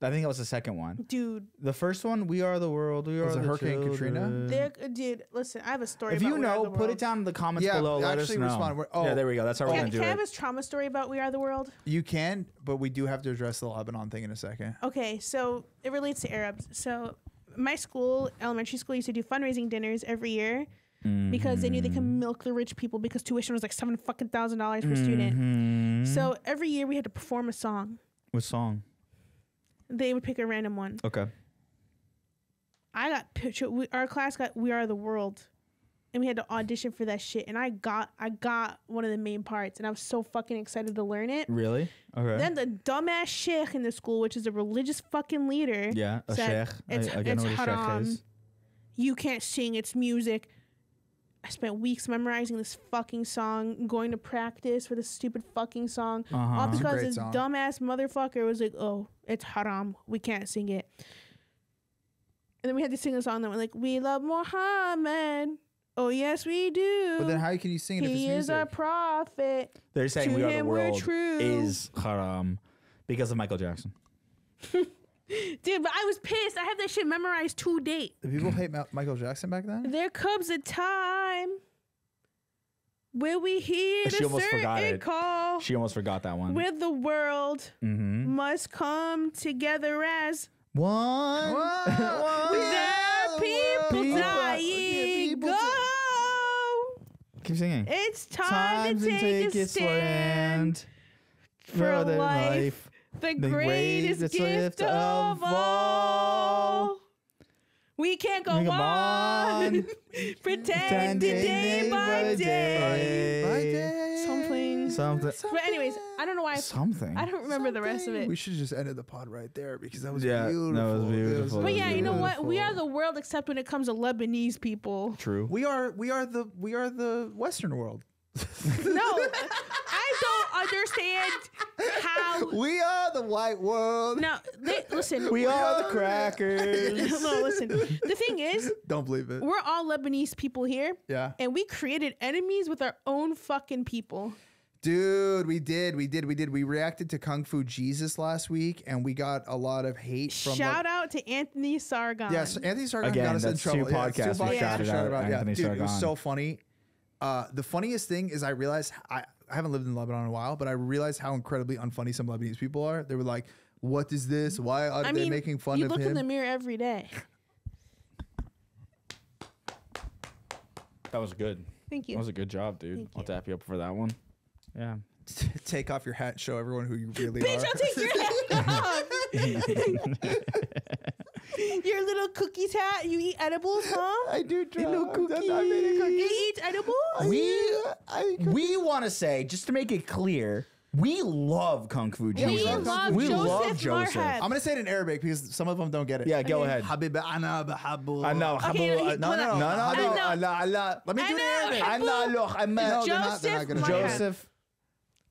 I think that was the second one. Dude, The first one, We Are the World. We Was are it the Hurricane Katrina? children. there, dude. Listen, I have a story. If about you We Are know, the put World. it down in the comments Yeah, below. Let us actually know. respond. We're- oh. yeah, there we go. That's how we're Can, gonna do can do I have it. his trauma story about We Are the World? You can, but we do have to address the Lebanon thing in a second. Okay, so it relates to Arabs. So my school, elementary school, used to do fundraising dinners every year because they knew they could milk the rich people because tuition was like seven fucking thousand dollars per student. Mhm. So every year we had to perform a song. what song? They would pick a random one. Okay. I got picture. We, our class got "We Are the World," and we had to audition for that shit. And I got, I got one of the main parts, and I was so fucking excited to learn it. Really? Okay. Then the dumbass sheikh in the school, which is a religious fucking leader, yeah, a said, sheikh. It's, I, I it's know what a sheikh haram. is. You can't sing. It's music. I spent weeks memorizing this fucking song, going to practice for this stupid fucking song, all Uh-huh. It's a because this song. dumbass motherfucker was like, "Oh, it's haram. We can't sing it." And then we had to sing a song that went like, "We love Muhammad. Oh yes, we do. But then how can you sing it if it's he is our prophet." They're saying To We Are the World true. is haram because of Michael Jackson. Dude, but I was pissed. I have that shit memorized to date. Did people hate Ma- Michael Jackson back then? There comes a time where we hear She the almost forgot certain it. call She almost forgot that one. where the world Mm-hmm. must come together as One. there people People- dying. people Go. Keep singing. It's time, to take, a stand for the life. The, the greatest, greatest gift gift of of all. We can't go We can on, on, pretending day by day. By day. Something. Something. But anyways, I don't know why. Something. I don't remember the rest of it. We should just ended the pod right there because that was Yeah, that beautiful. was beautiful. But yeah, you know what? We are the world except when it comes to Lebanese people. True. We are we are the we are the Western world. No, I don't understand how. We are the white world. No, they, listen. We are the crackers. no, listen. The thing is, Don't believe it. we're all Lebanese people here, Yeah. and we created enemies with our own fucking people. Dude, we did, we did, we did. We reacted to Kung Fu Jesus last week, and we got a lot of hate from. Shout like, out to Anthony Sargon. Yes, Anthony Sargon Again, got us in trouble. two Yeah, it's podcasts we podcasts shouted we out Yeah, Anthony dude, it was so funny. Uh, the funniest thing is I realized I, I haven't lived in Lebanon in a while, but I realized how incredibly unfunny some Lebanese people are. They were like, "What is this? Why are I they mean, making fun of him?" you of look in the mirror every day. That was good. Thank you. That was a good job, dude. Thank I'll you. tap you up for that one. Yeah. Take off your hat, and show everyone who you really Bitch, are. I'll take your hat off. your little cookies hat. You eat edibles, huh? I do try. little I'm I made a cookie. You eat edibles? We I, we want to say just to make it clear, we love Kung Fu We Jesus. love we Joseph love Joseph. Marhab. I'm gonna say it in Arabic because some of them don't get it. Yeah, go Okay. ahead. Habib ana bahabu. I know. Okay, Habu- he- uh, no, no, no, no, I no. know. Allah, Allah. Let me do it in Arabic. Habu- Allah, look, I'm No, they're not- they're not Joseph gonna Marhab. Joseph.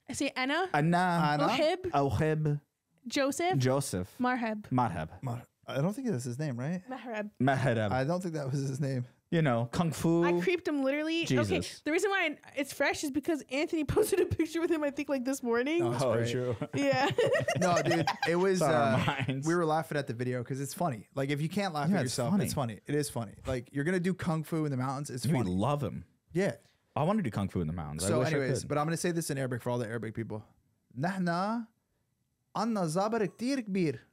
I say Anna, Anna. Ana? Ohib, Ohib. Joseph? Joseph. Mahab. Mahab. Mar- I don't think that's his name, right? Mahab. Mahab. I don't think that was his name. you know, kung fu. I creeped him literally. Okay, Jesus. the reason why it's fresh is because Anthony posted a picture with him. I think like this morning. Oh, Oh, great. true. Yeah, No, dude, it was. Uh, we were laughing at the video because it's funny. Like if you can't laugh Yeah, at it's yourself, funny. it's funny. It is funny. Like you're gonna do kung fu in the mountains. It's We funny. love him. yeah. I want to do kung fu in the mountains. I So, I anyways, could. but I'm gonna say this in Arabic for all the Arabic people. Nah nah. عنا زبر كتير كبير.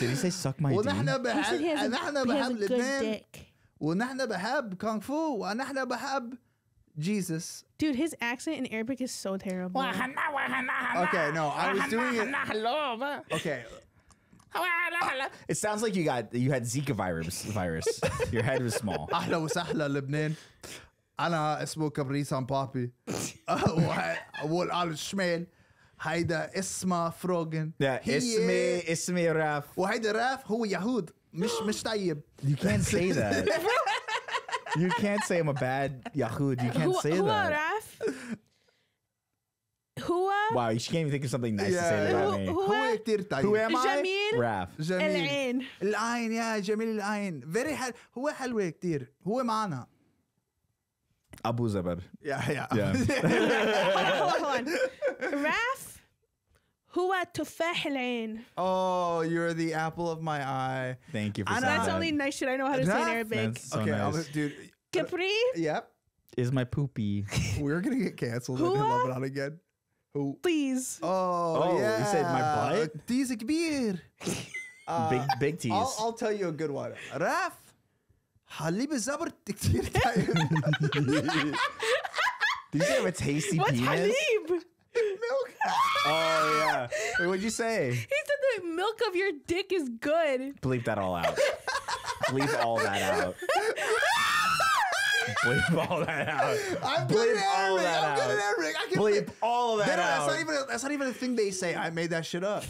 Did he say suck my ونحن dick? He said he has a, نحن he has بحب a good لبنان dick. ونحن بحب كونغ فو ونحن بحب Jesus. Dude, his accent in Arabic is so terrible. Okay, no, I was doing it. Okay, It sounds like you got you had Zika virus. Virus. Your head was small. اهلا وسهلا لبنان أنا اسمه كبريت عم بابي والآل الشمال هيدا اسمه هي- اسمي اسمي راف. وهيدا راف هو يهود مش مش طيب You can't say that. you can't say I'm a bad Yahoo. You can't هو say هو that. راف هو Wow, you can't even think of something nice to say Yeah. about هو me. هو هو كتير طيب Who am I? جميل. Raf. جميل العين العين يا جميل العين فيري حل هو حلو كتير هو معنا Abu Zabar. Yeah, yeah. yeah. hold on, hold on. Raph هو تفاح Oh, you're the apple of my eye. Thank you for saying That's only nice shit I know how to say in Arabic. That's so okay, nice. I'll, dude. Capri. Yep. Is my poopy. We're gonna get canceled in Lebanon again. Who? Please. Oh, oh yeah. You said my butt. These beer. big big uh, tease. I'll, I'll tell you a good one. Raph Halibut zabbert diktiert. Did you say it tasty What's penis? Halib? milk. oh yeah. Wait, what'd you say? He said the milk of your dick is good. Bleep that all out. Bleep all that out. Bleep all that out. I'm good at everything. I'm good at everything. I can bleep, bleep all of that out. That's not even. A, that's not even a thing they say. I made that shit up.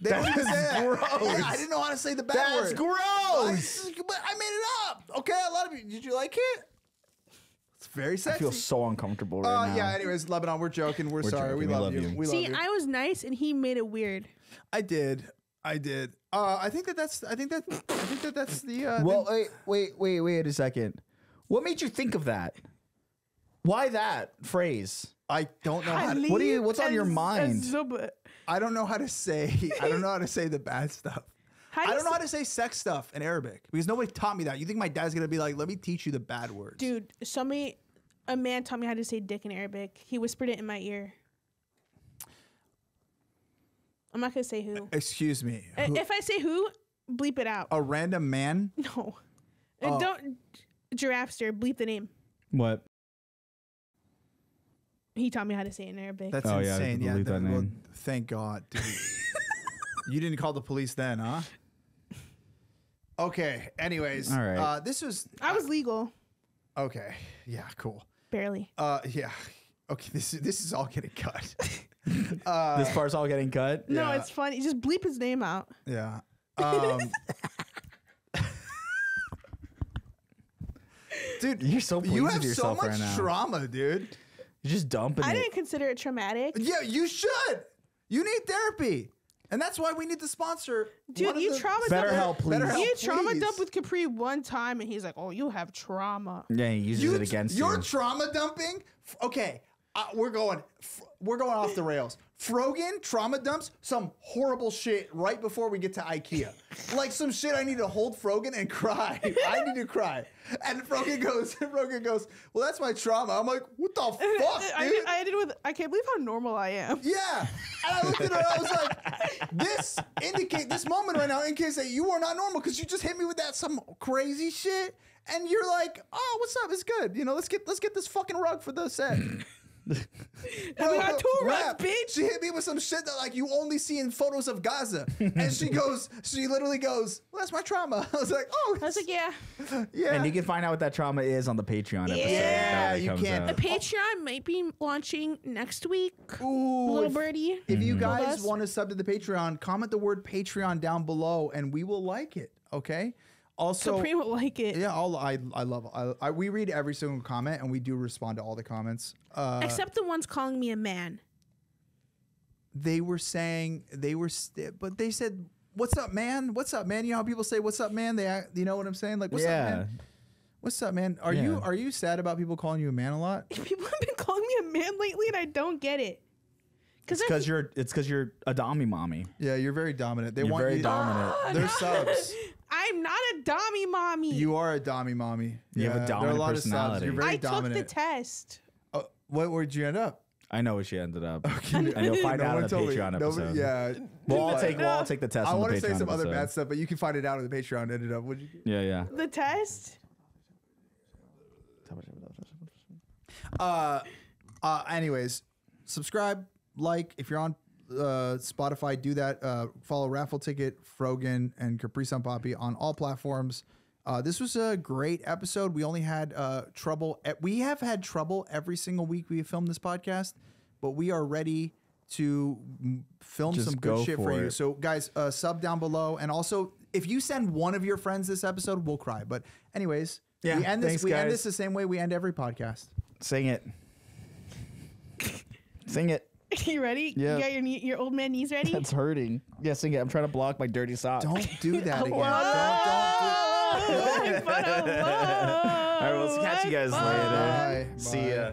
They don't even That's say that. gross. Yeah, I didn't know how to say the bad That's word. gross. I, but I made it up. Okay, a lot of you. Did you like it? It's very sexy. I feel so uncomfortable right uh, now. yeah. Anyways, Lebanon, we're joking. We're, We're sorry. joking. We, We love, love you. you. We See, love you. I was nice and he made it weird. I did. I did. Uh, I think that that's. I think that. I think that that's the. Uh, Well, wait, wait, wait, wait a second. What made you think of that? Why that phrase? I don't know how. To, What do you- what's on your and mind? Zub- I don't know how to say. I don't know how to say the bad stuff. How do I don't know say- how to say sex stuff in Arabic because nobody taught me that. You think my dad's gonna be like, "Let me teach you the bad words"? Dude, somebody, a man taught me how to say dick in Arabic. He whispered it in my ear. I'm not gonna say who. Excuse me. Who- If I say who, bleep it out. a random man? No. Oh. Don't Giraffester, bleep the name. What? He taught me how to say it in Arabic. That's Oh, yeah, I insane. Yeah, believe that well, name. thank God, dude. you didn't call the police then, huh? Okay. Anyways, All right. Uh, this was I was legal, okay. Yeah, cool. barely. Uh, yeah. Okay. This is this is all getting cut. uh, this part's all getting cut. No, yeah. it's funny. Just bleep his name out. yeah. Um, dude, You're so pleased you with have so yourself much right now. trauma, dude. You're just dumping I it. didn't consider it traumatic. Yeah, you should. You need therapy, and that's why we need to sponsor. Dude, one of you the- traumatized BetterHelp, please. BetterHelp, You traumatized please. up with Capri one time, and he's like, "Oh, you have trauma." Yeah, he uses You, it against you're you. trauma dumping. F- Okay, uh, we're going. F- we're going off the rails. Frogan trauma dumps some horrible shit right before we get to IKEA. like some shit I need to hold Frogan and cry. I need to cry. And Frogan goes, Frogan goes, well, that's my trauma. I'm like, what the fuck, I, dude? I did with. I can't believe how normal I am. Yeah. And I looked at her, I was like, this indicate this moment right now indicates that you are not normal because you just hit me with that some crazy shit. And you're like, oh, what's up? It's good. You know, let's get let's get this fucking rug for the set. We got two rugs, rap. bitch. She hit me with some shit that like you only see in photos of Gaza. and she goes, she literally goes, Well, that's my trauma. I was like, Oh I was like, yeah. yeah. and you can find out what that trauma is on the Patreon episode. Yeah, that you can. out. The Patreon might be launching next week. Ooh, Little if- birdie. If you mm-hmm. guys us. want to sub to the Patreon, comment the word Patreon down below, and we will like it. Okay. Also, Capri will like it. yeah, all I I love. I, I we read every single comment, and we do respond to all the comments. Uh, Except the ones calling me a man. they were saying they were, st- but they said, "What's up, man? What's up, man?" You know how people say, "What's up, man?" They, act- you know what I'm saying? Like, "What's up, yeah. man? What's up, man?" Are you are you sad about people calling you a man a lot? People have been calling me a man lately, and I don't get it. Because Because you're it's because you're a dommy mommy. Yeah, you're very dominant. They You're want very you. dominant. They're subs. I'm not a dommy mommy. You are a dommy mommy. You have a there are dominant lot of subs. personality. You're very I dominant. took the test. Oh, what where'd you end up? I know where she ended up. And And you'll find out on the Patreon episode. yeah. We'll all take we'll all take the test I on the want to Patreon say some other episode. bad stuff, but you can find it out on the Patreon. Ended up. Would you? Yeah, yeah. The test? Uh, uh. Anyways, subscribe, like if you're on uh Spotify, do that. Uh, follow Raffle Ticket, Frogan, and Capri Sun Papi on all platforms. Uh, this was a great episode. We only had uh, trouble. We have had trouble every single week we have filmed this podcast, but we are ready to film Just some go good shit for, for you. it. So, guys, uh, sub down below, and also if you send one of your friends this episode, we'll cry. But anyways, Yeah, we end this. thanks, we end this the same way we end every podcast. Sing it. Sing it. you ready? Yeah. You got your knee, your old man knees ready? That's hurting. Yeah, sing. I'm trying to block my dirty socks. Don't do that again. Whoa. Don't, don't do Whoa. All right, we'll catch you guys later. Bye. See Bye. ya.